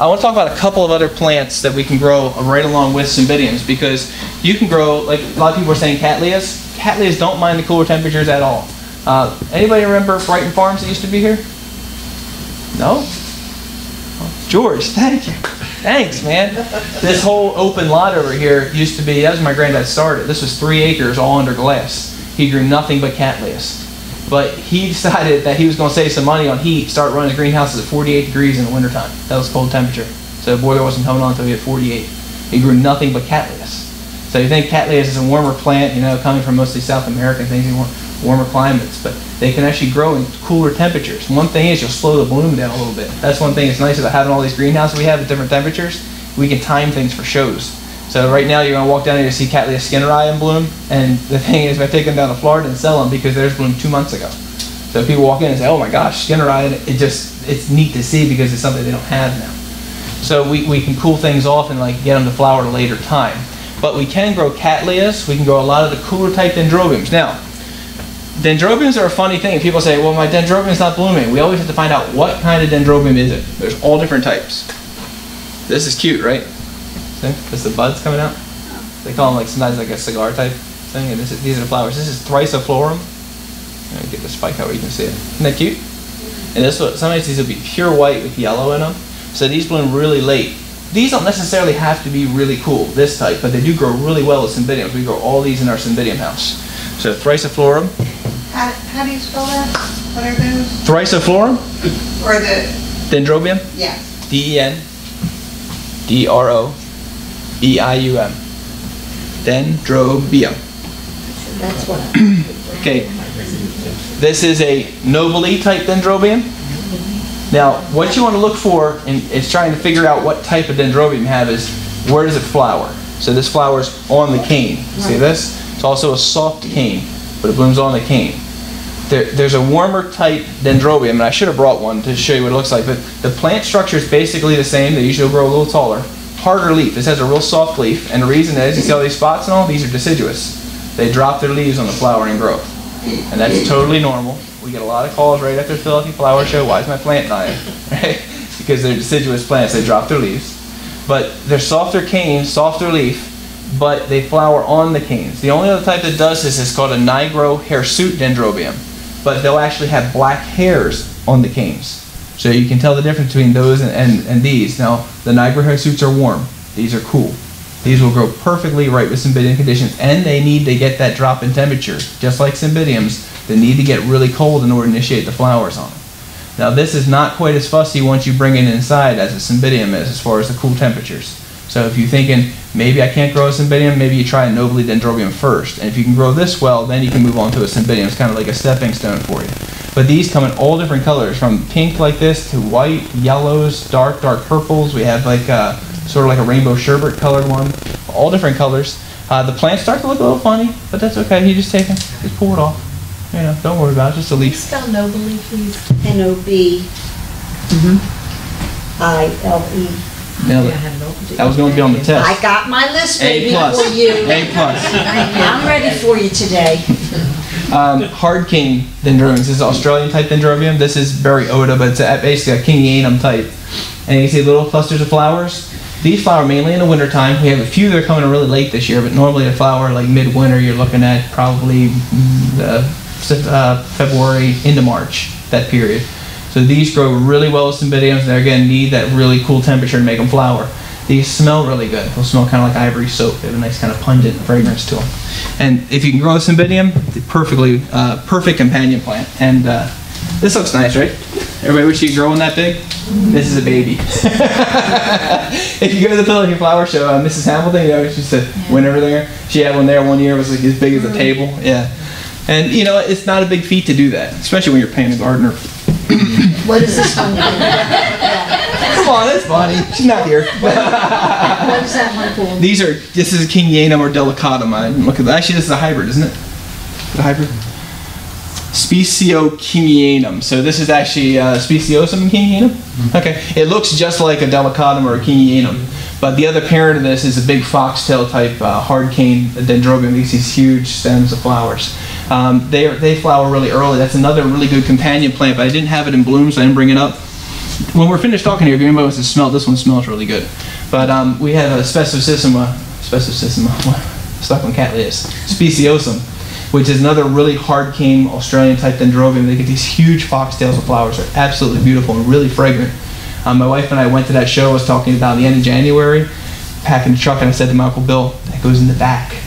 Speaker 1: I want to talk about a couple of other plants that we can grow right along with cymbidiums because you can grow, like a lot of people are saying cattleyas. Cattleyas don't mind the cooler temperatures at all. Uh, anybody remember Brighton Farms that used to be here? No? George, thank you. Thanks, man. This whole open lot over here used to be, that was my granddad started. This was three acres all under glass. He grew nothing but cattleyas. But he decided that he was going to save some money on heat, start running greenhouses at 48 degrees in the wintertime. That was cold temperature. So the boiler wasn't coming on until he hit 48. He grew nothing but cattleyas. So you think cattleyas is a warmer plant, you know, coming from mostly South American things, warmer climates, but they can actually grow in cooler temperatures. One thing is you'll slow the bloom down a little bit. That's one thing that's nice about having all these greenhouses we have at different temperatures. We can time things for shows. So right now you're gonna walk down here to see Cattleya skinneri in bloom, and the thing is I take them down to Florida and sell them because theirs bloomed two months ago. So people walk in and say, "Oh my gosh, skinneri!" and it just it's neat to see because it's something they don't have now. So we, we can cool things off and like get them to flower at a later time. But we can grow cattleyas. We can grow a lot of the cooler type dendrobiums. Now, dendrobiums are a funny thing. People say, well, my dendrobium's not blooming. We always have to find out what kind of dendrobium is it. There's all different types. This is cute, right? See? This the buds coming out. They call them like sometimes like a cigar type thing. And this is, these are the flowers. This is Thyrsiflorum. Let me get the spike out where you can see it. Isn't that cute? And this one, sometimes these will be pure white with yellow in them. So these bloom really late. These don't necessarily have to be really cool, this type, but they do grow really well with cymbidiums. We grow all these in our cymbidium house. So Thyrsiflorum,
Speaker 7: How, how do you spell that? What are those?
Speaker 1: Thyrsiflorum,
Speaker 7: Or the,
Speaker 1: Dendrobium,
Speaker 7: yes.
Speaker 1: D-E-N, D-R-O-B-I-U-M. Dendrobium.
Speaker 4: That's what
Speaker 1: Okay, this is a nobile type dendrobium. Now, what you want to look for in is trying to figure out what type of dendrobium you have is where does it flower? So this flowers on the cane. See this? It's also a soft cane, but it blooms on the cane. There, there's a warmer type dendrobium, and I should have brought one to show you what it looks like, but the plant structure is basically the same. They usually grow a little taller. Harder leaf. This has a real soft leaf, and the reason is, you see all these spots and all? These are deciduous. They drop their leaves on the flowering growth. And that's totally normal. We get a lot of calls right after the Philadelphia Flower Show, why is my plant dying? Right? Because they're deciduous plants, they drop their leaves. But they're softer canes, softer leaf, but they flower on the canes. The only other type that does this is called a nigro hirsute dendrobium. But they'll actually have black hairs on the canes. So you can tell the difference between those and, and, and these. Now, the nigro hirsutes are warm. These are cool. These will grow perfectly right with cymbidium conditions, and they need to get that drop in temperature. Just like cymbidiums, they need to get really cold in order to initiate the flowers on them. Now, this is not quite as fussy once you bring it inside as a cymbidium is as far as the cool temperatures. So if you're thinking, maybe I can't grow a cymbidium, maybe you try a nobile dendrobium first. And if you can grow this well, then you can move on to a cymbidium. It's kind of like a stepping stone for you. But these come in all different colors, from pink like this to white, yellows, dark, dark purples. We have like a, sort of like a rainbow sherbet colored one. All different colors. Uh, the plants start to look a little funny, but that's okay. You just take them, just pull it off. You know, don't worry about it. Just a leaf.
Speaker 8: Spell nobile, please.
Speaker 4: N O B I L E.
Speaker 1: Nailed it. That was going to be on the test.
Speaker 4: I got my list
Speaker 1: A
Speaker 4: baby
Speaker 1: plus.
Speaker 4: for you.
Speaker 1: A plus.
Speaker 4: I'm ready for you today.
Speaker 1: Um, hard cane dendrobium. This is Australian type dendrobium. This is very oda, but it's a, basically a kingianum type. And you see little clusters of flowers. These flower mainly in the wintertime. We have a few that are coming really late this year, but normally they flower like midwinter. You're looking at probably mm, uh, uh, February into March, that period. So these grow really well with cymbidiums. They again need that really cool temperature to make them flower. These smell really good. They'll smell kind of like ivory soap. They have a nice kind of pungent fragrance to them. And if you can grow a cymbidium, perfectly uh, perfect companion plant. And uh, this looks nice, right? Everybody wish you could grow one that big? This is a baby. if you go to the Philadelphia Flower Show, uh, Mrs. Hamilton, you know, she to win everything. there. She had one there one year. It was like as big as a table. Yeah. And you know, it's not a big feat to do that, especially when you're paying a gardener.
Speaker 4: What is this one?
Speaker 1: Come on, that's Bonnie. She's not here.
Speaker 4: What is that one for?
Speaker 1: These are this is a Kingianum or delicatum. I look at that. Actually, this is a hybrid, isn't it? The hybrid. Specio Kingianum. So this is actually uh, Speciosum Kingianum. Okay, it looks just like a delicatum or a Kingianum, but the other parent of this is a big foxtail type uh, hard cane dendrobium. These these huge stems of flowers. Um, they they flower really early. That's another really good companion plant, but I didn't have it in bloom, so I didn't bring it up when we're finished talking here, if anybody wants to smell, this one smells really good. But um, we have a speciosissima, speciosissima, stuck on cat speciosum. which is another really hard cane Australian type dendrobium. They get these huge foxtails of flowers. They're absolutely beautiful and really fragrant. Um, my wife and I went to that show I was talking about the end of January, packing the truck, and I said to my Uncle Bill, that goes in the back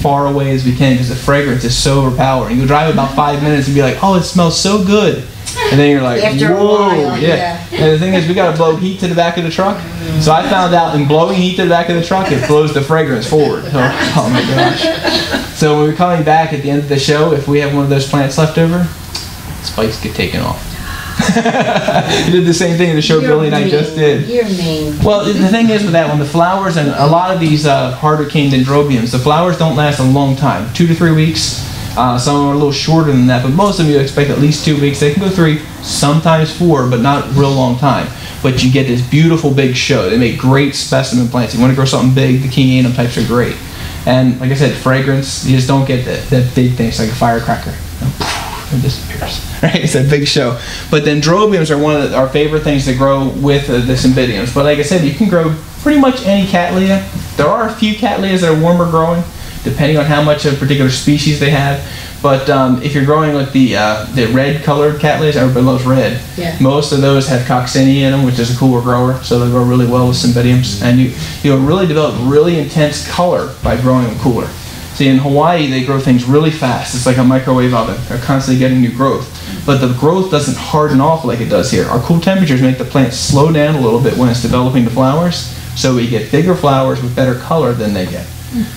Speaker 1: far away as we can because the fragrance is so overpowering. You drive about five minutes and be like, oh, it smells so good. And then you're like,
Speaker 4: After
Speaker 1: whoa,
Speaker 4: while,
Speaker 1: yeah.
Speaker 4: yeah.
Speaker 1: And the thing is, we got to blow heat to the back of the truck. So I found out in blowing heat to the back of the truck, it blows the fragrance forward. So, oh my gosh. So when we're coming back at the end of the show, if we have one of those plants left over, spikes get taken off. you did the same thing in the show
Speaker 4: You're
Speaker 1: Billy and I just did.
Speaker 4: You're mean.
Speaker 1: Well, the thing is with that one, the flowers and a lot of these uh, harder cane dendrobiums, the flowers don't last a long time, two to three weeks. Uh, some are a little shorter than that, but most of them you expect at least two weeks. They can go three, sometimes four, but not real long time. But you get this beautiful big show. They make great specimen plants. You want to grow something big, the kingianum types are great. And like I said, fragrance, you just don't get that, that big thing. It's like a firecracker. It disappears. Right? It's a big show. But dendrobiums are one of the, our favorite things to grow with uh, the cymbidiums. But like I said, you can grow pretty much any cattleya. There are a few cattleyas that are warmer growing, depending on how much of a particular species they have. But um, if you're growing like the uh, the red colored cattleyas, everybody loves red.
Speaker 4: Yeah.
Speaker 1: Most of those have coccinea in them, which is a cooler grower, so they grow really well with cymbidiums. And you you'll really develop really intense color by growing them cooler. See, in Hawaii, they grow things really fast. It's like a microwave oven. They're constantly getting new growth. But the growth doesn't harden off like it does here. Our cool temperatures make the plant slow down a little bit when it's developing the flowers, so we get bigger flowers with better color than they get.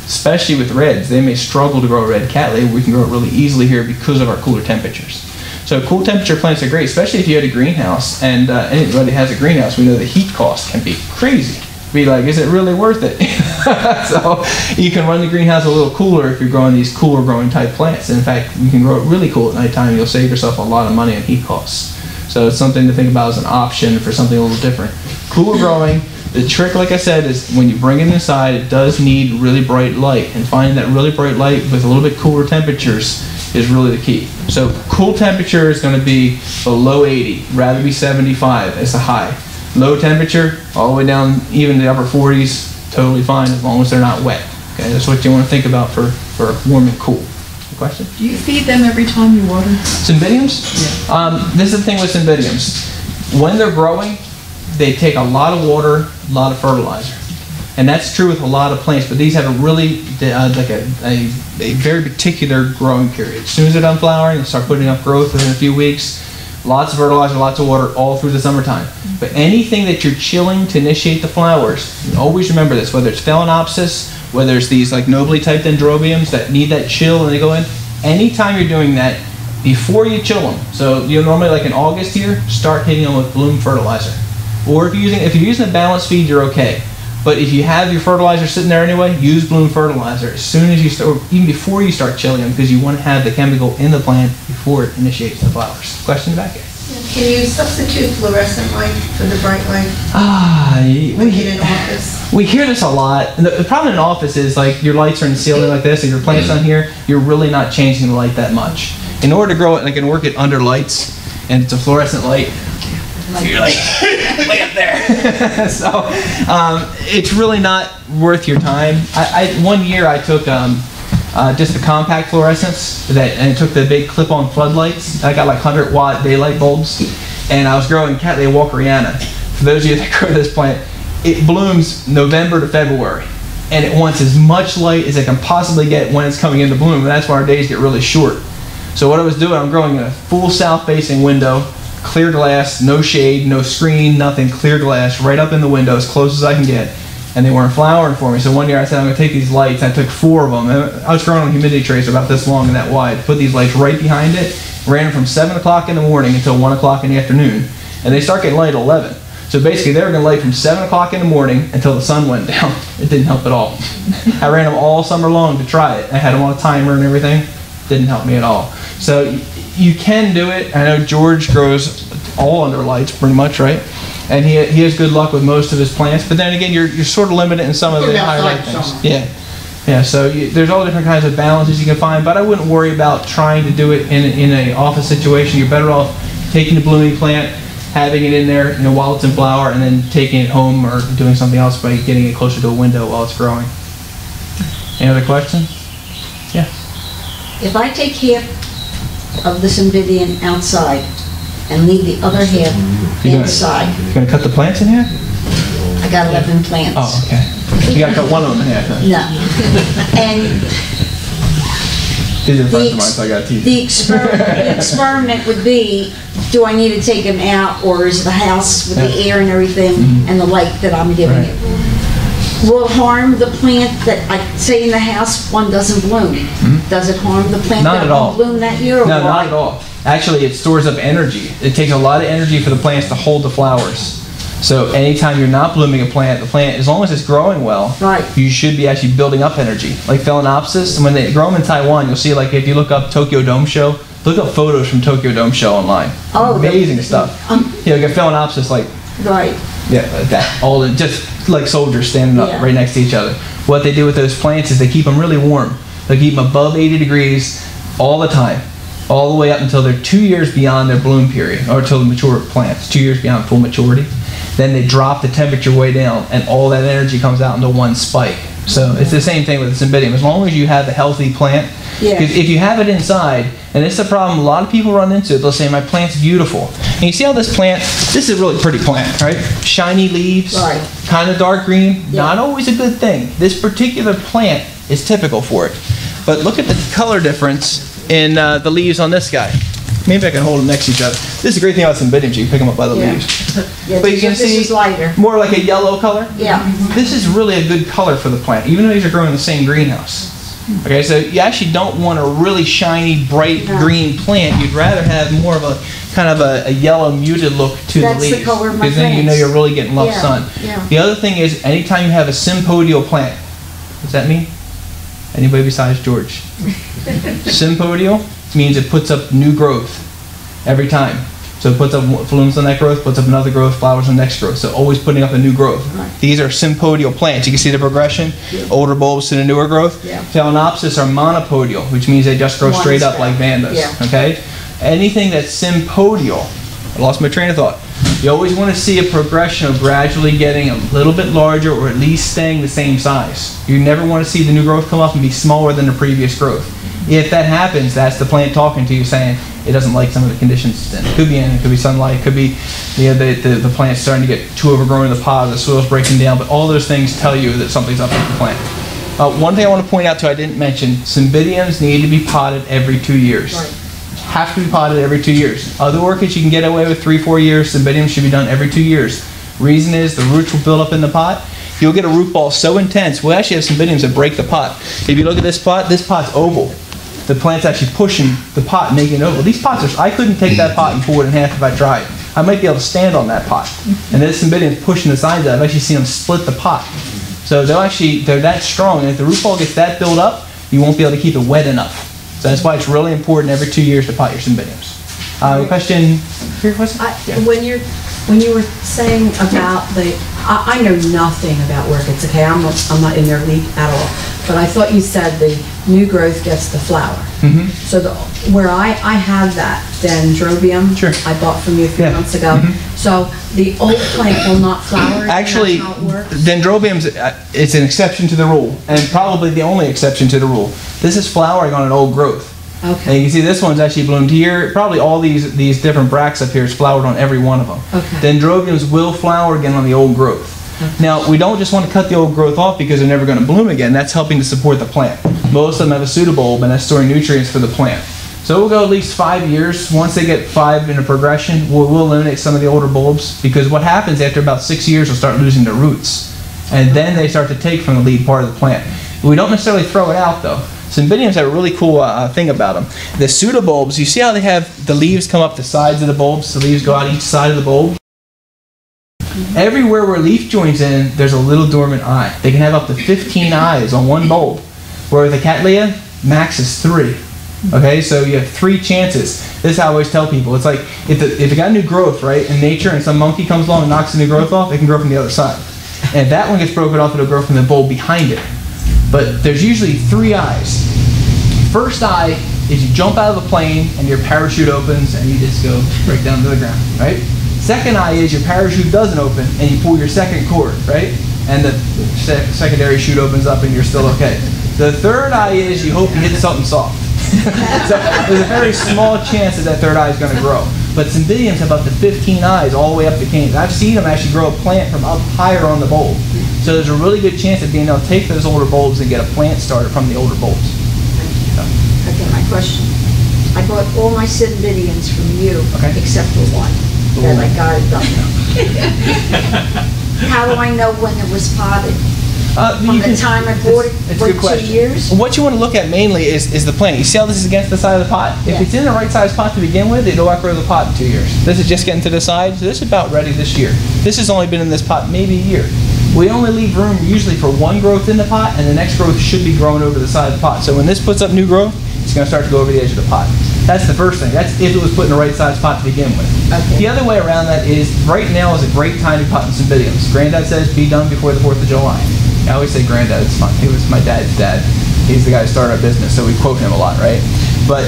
Speaker 1: Especially with reds, they may struggle to grow red cattleya. We can grow it really easily here because of our cooler temperatures. So cool temperature plants are great, especially if you had a greenhouse. And uh, anybody has a greenhouse, we know the heat cost can be crazy. Be like, is it really worth it? so you can run the greenhouse a little cooler if you're growing these cooler growing type plants. In fact, you can grow it really cool at nighttime. You'll save yourself a lot of money on heat costs. So it's something to think about as an option for something a little different. Cooler growing. The trick, like I said, is when you bring it inside, it does need really bright light. And finding that really bright light with a little bit cooler temperatures is really the key. So cool temperature is going to be below 80, rather be 75 as the high. Low temperature, all the way down even to the upper 40s, totally fine as long as they're not wet. Okay, that's what you want to think about for, for warm and cool. Question?
Speaker 8: Do you feed them every time you water?
Speaker 1: Cymbidiums? Um, this is the thing with cymbidiums. When they're growing, they take a lot of water, a lot of fertilizer. And that's true with a lot of plants, but these have a really, uh, like a, a, a very particular growing period. As soon as they're done flowering, they start putting up growth within a few weeks. Lots of fertilizer, lots of water all through the summertime. But anything that you're chilling to initiate the flowers, always remember this, whether it's Phalaenopsis, whether it's these like nobile type dendrobiums that need that chill and they go in, anytime you're doing that, before you chill them, so you know, normally like in August here, start hitting them with bloom fertilizer. Or if you're using if you're using a balanced feed, you're okay. But if you have your fertilizer sitting there anyway, use bloom fertilizer as soon as you start, or even before you start chilling them, because you want to have the chemical in the plant before it initiates the flowers. Question back here.
Speaker 7: Can you substitute fluorescent light for the bright light,
Speaker 1: Ah,
Speaker 7: like
Speaker 1: we,
Speaker 7: in an office?
Speaker 1: we hear this a lot. The, the problem in an office is like your lights are in the ceiling like this, and your plant's on here. You're really not changing the light that much. In order to grow it, I can work it under lights, and it's a fluorescent light. You're like way up there. so um, it's really not worth your time. I, I one year I took um, uh, just a compact fluorescence that and I took the big clip-on floodlights. I got like 100 watt daylight bulbs, and I was growing Cattleya walkeriana. For those of you that grow this plant, it blooms November to February, and it wants as much light as it can possibly get when it's coming into bloom. And that's why our days get really short. So what I was doing, I'm growing in a full south-facing window, clear glass, no shade, no screen, nothing, clear glass, right up in the window, as close as I can get. And they weren't flowering for me. So one year I said, I'm going to take these lights. I took four of them. I was growing on humidity tracer about this long and that wide. Put these lights right behind it. Ran from 7 o'clock in the morning until 1 o'clock in the afternoon. And they start getting light at 11. So basically, they were going to light from 7 o'clock in the morning until the sun went down. It didn't help at all. I ran them all summer long to try it. I had them on a timer and everything. Didn't help me at all. So you can do it. I know George grows all under lights pretty much, right? And he, he has good luck with most of his plants. But then again, you're, you're sort of limited in some of the higher light things.
Speaker 7: some.
Speaker 1: Yeah. Yeah, so you, there's all different kinds of balances you can find, but I wouldn't worry about trying to do it in, in a office situation. You're better off taking the blooming plant, having it in there, you know, while it's in flower, and then taking it home or doing something else by getting it closer to a window while it's growing. Any other questions? Yeah.
Speaker 4: if I take half of the cymbidium outside and leave the other half
Speaker 1: You gonna-
Speaker 4: inside,
Speaker 1: You gonna cut the plants in here?
Speaker 4: I got 11 plants.
Speaker 1: Oh, okay. You gotta cut one of them in half.
Speaker 4: No. And
Speaker 1: These are
Speaker 4: the,
Speaker 1: friends of mine, so I got teeth.
Speaker 4: the exper- the experiment would be, do I need to take them out, or is the house with the air and everything
Speaker 1: Mm-hmm.
Speaker 4: and the light that I'm giving it? Will harm the plant that, I say in the house, one doesn't bloom? Does it harm the plant.
Speaker 1: Not
Speaker 4: that
Speaker 1: at all.
Speaker 4: won't bloom that year, or
Speaker 1: No, not at all. Actually, it stores up energy. It takes a lot of energy for the plants to hold the flowers. So anytime you're not blooming a plant, the plant, as long as it's growing well,
Speaker 4: Right.
Speaker 1: you should be actually building up energy. Like Phalaenopsis, and when they grow them in Taiwan, you'll see like if you look up Tokyo Dome Show, look up photos from Tokyo Dome Show online.
Speaker 4: Oh, the-
Speaker 1: Amazing stuff.
Speaker 4: Um,
Speaker 1: You know, get Phalaenopsis like
Speaker 4: Right,
Speaker 1: yeah, like that. All in, just like soldiers standing up
Speaker 4: Yeah.
Speaker 1: right next to each other. What they do with those plants is they keep them really warm. They keep them above 80 degrees all the time, all the way up until they're two years beyond their bloom period, or until the mature plants, two years beyond full maturity. Then they drop the temperature way down, and all that energy comes out into one spike. So it's the same thing with the cymbidium. As long as you have a healthy plant,
Speaker 4: Yeah.
Speaker 1: if you have it inside, and it's a problem a lot of people run into, they'll say, my plant's beautiful. And you see how this plant, this is a really pretty plant, right? Shiny leaves,
Speaker 4: Right.
Speaker 1: kind of dark green,
Speaker 4: Yeah.
Speaker 1: not always a good thing. This particular plant is typical for it. But look at the color difference in uh, the leaves on this guy. Maybe I can hold them next to each other. This is a great thing about some cymbidiums, you can pick them up by the
Speaker 4: Yeah.
Speaker 1: leaves.
Speaker 4: yeah,
Speaker 1: But you can
Speaker 4: this
Speaker 1: see
Speaker 4: is lighter,
Speaker 1: more like a yellow color.
Speaker 4: yeah.
Speaker 1: This is really a good color for the plant, even though these are growing in the same greenhouse. Okay, so you actually don't want a really shiny, bright
Speaker 4: No.
Speaker 1: green plant. You'd rather have more of a kind of a, a yellow muted look to
Speaker 4: That's
Speaker 1: the
Speaker 4: the
Speaker 1: leaves.
Speaker 4: color of my
Speaker 1: Because then you know
Speaker 4: plants.
Speaker 1: you're really getting enough
Speaker 4: Yeah,
Speaker 1: sun.
Speaker 4: yeah.
Speaker 1: The other thing is, anytime you have a sympodial plant, what's that mean? Anybody besides George? sympodial means it puts up new growth every time. So it puts up blooms on that growth, puts up another growth, flowers on the next growth. So always putting up a new growth.
Speaker 4: Right.
Speaker 1: These are sympodial plants. You can see the progression. Older bulbs to the newer growth.
Speaker 4: Yeah.
Speaker 1: Phalaenopsis are monopodial, which means they just grow
Speaker 4: One
Speaker 1: straight up like vandas.
Speaker 4: Yeah.
Speaker 1: Okay? Anything that's sympodial, I lost my train of thought. You always want to see a progression of gradually getting a little bit larger or at least staying the same size. You never want to see the new growth come up and be smaller than the previous growth. If that happens, that's the plant talking to you saying it doesn't like some of the conditions it's in. It could be in, it could be sunlight, it could be you know, the, the, the plant's starting to get too overgrown in the pot, the soil's breaking down, but all those things tell you that something's up with the plant. Uh, one thing I want to point out too, I didn't mention, cymbidiums need to be potted every two years.
Speaker 4: Right.
Speaker 1: Have to be potted every two years. Other orchids you can get away with three, four years. Cymbidiums should be done every two years. Reason is the roots will build up in the pot. You'll get a root ball so intense. We'll actually have cymbidiums that break the pot. If you look at this pot, this pot's oval. The plant's actually pushing the pot, making it oval. These pots are, I couldn't take that pot and pull it in half if I tried. I might be able to stand on that pot. And this cymbidium's pushing the sides out. I've actually seen them split the pot. So they'll actually, they're that strong, and if the root ball gets that built up, you won't be able to keep it wet enough. So that's why it's really important every two years to pot your cymbidiums. Uh, question, your question?
Speaker 3: I- When you're, when you were saying about the, I, I know nothing about orchids, okay, I'm not, I'm not in their league at all. But I thought you said the new growth gets the flower.
Speaker 1: Mhm.
Speaker 3: So the, where I, I have that dendrobium.
Speaker 1: Sure.
Speaker 3: I bought from you a few
Speaker 1: Yeah.
Speaker 3: months ago. So the old plant will not flower?
Speaker 1: Actually,
Speaker 3: That's how it works?
Speaker 1: dendrobiums, uh, it's an exception to the rule, and probably the only exception to the rule. This is flowering on an old growth.
Speaker 3: Okay.
Speaker 1: And you can see this one's actually bloomed here. Probably all these these different bracts up here is flowered on every one of them.
Speaker 3: Okay.
Speaker 1: Dendrobiums will flower again on the old growth. Now, we don't just want to cut the old growth off because they're never going to bloom again. That's helping to support the plant. Most of them have a pseudobulb and that's storing nutrients for the plant. So we'll go at least five years. Once they get five in a progression, we'll, we'll eliminate some of the older bulbs because what happens after about six years, they'll start losing their roots. And then they start to take from the lead part of the plant. We don't necessarily throw it out though. Cymbidiums have a really cool uh, thing about them. The pseudobulbs, you see how they have the leaves come up the sides of the bulbs? The leaves go out each side of the bulb? Mm-hmm. Everywhere where leaf joins in, there's a little dormant eye. They can have up to 15 eyes on one bulb. Where the Cattleya, max is three. Mm-hmm. Okay, so you have three chances. This is how I always tell people. It's like if, the, if it got new growth, right, in nature, and some monkey comes along and knocks the new growth off, it can grow from the other side. And if that one gets broken off, it'll grow from the bulb behind it. But there's usually three eyes. First eye is you jump out of the plane and your parachute opens and you just go right down to the ground, right? Second eye is your parachute doesn't open and you pull your second cord, right? And the sec- secondary chute opens up and you're still okay. The third eye is you hope you hit something soft. so there's a very small chance that that third eye is going to grow. But cymbidiums have up to 15 eyes all the way up the canes. I've seen them actually grow a plant from up higher on the bulb. So there's a really good chance of being able to take those older bulbs and get a plant started from the older bulbs.
Speaker 4: Okay, my question. I bought all my cymbidiums from you,
Speaker 1: Okay.
Speaker 4: except for one, that I got it done. How do I know when it was potted?
Speaker 1: Uh,
Speaker 4: From the
Speaker 1: can-
Speaker 4: time I bought it,
Speaker 1: It's a
Speaker 4: wait
Speaker 1: good
Speaker 4: two
Speaker 1: question.
Speaker 4: years?
Speaker 1: What you want to look at mainly is, is the plant. You see how this is against the side of the pot? If
Speaker 4: Yeah.
Speaker 1: it's in the right size pot to begin with, it'll outgrow the pot in two years. This is just getting to the side, so this is about ready this year. This has only been in this pot maybe a year. We only leave room usually for one growth in the pot, and the next growth should be growing over the side of the pot. So when this puts up new growth, it's going to start to go over the edge of the pot. That's the first thing. That's if it was put in the right size pot to begin with.
Speaker 4: Okay.
Speaker 1: The other way around that is right now is a great time to pot in cymbidiums. Granddad says be done before the 4th of July. I always say granddad, it's my, it was my dad's dad. He's the guy who started our business, so we quote him a lot, right? But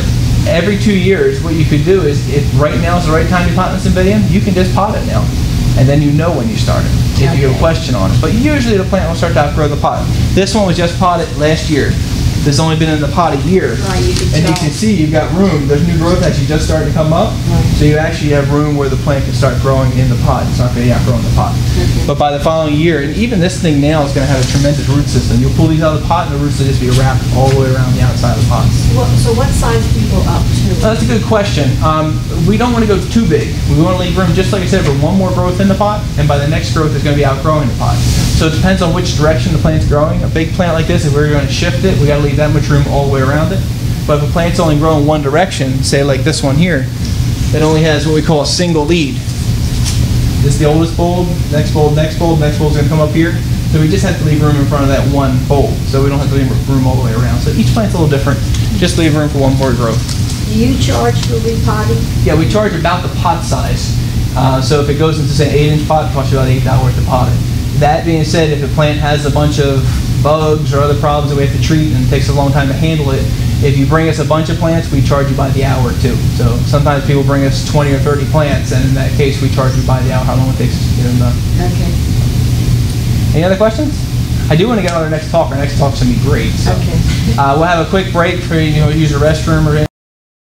Speaker 1: every two years, what you could do is, if right now is the right time to pot in cymbidium, you can just pot it now. And then you know when you started, if you have a question on it. But usually the plant will start to outgrow the pot. This one was just potted last year. This has only been in the pot a year.
Speaker 4: Right, you can
Speaker 1: And you can see you've got room, there's new growth actually just starting to come up. So you actually have room where the plant can start growing in the pot. It's not going to outgrow in the pot. But by the following year, and even this thing now is going to have a tremendous root system. You'll pull these out of the pot and the roots will just be wrapped all the way around the outside of the pot.
Speaker 3: What- So what size go up to?
Speaker 1: Uh, That's a good question. Um, we don't want to go too big. We want to leave room, just like I said, for one more growth in the pot, and by the next growth, it's going to be outgrowing the pot. So it depends on which direction the plant's growing. A big plant like this, if we're going to shift it, we got to leave that much room all the way around it. But if a plant's only growing one direction, say like this one here, it only has what we call a single lead. This is the oldest bulb, next bulb, next bulb, next bulb's going to come up here. So we just have to leave room in front of that one bulb, so we don't have to leave room all the way around. So each plant's a little different. Just leave room for one more growth.
Speaker 4: Do you charge for repotting?
Speaker 1: Yeah, we charge about the pot size. Uh, so if it goes into say an eight inch pot, it costs you about eight dollars to pot it. That being said, if the plant has a bunch of bugs or other problems that we have to treat and it takes a long time to handle it, if you bring us a bunch of plants, we charge you by the hour too. So sometimes people bring us 20 or 30 plants, and in that case, we charge you by the hour, how long it takes us to get them done.
Speaker 4: Okay,
Speaker 1: Any other questions? I do want to get on our next talk. Our next talk's gonna be great. So,
Speaker 4: okay.
Speaker 1: uh, we'll have a quick break for you know use the restroom or anything.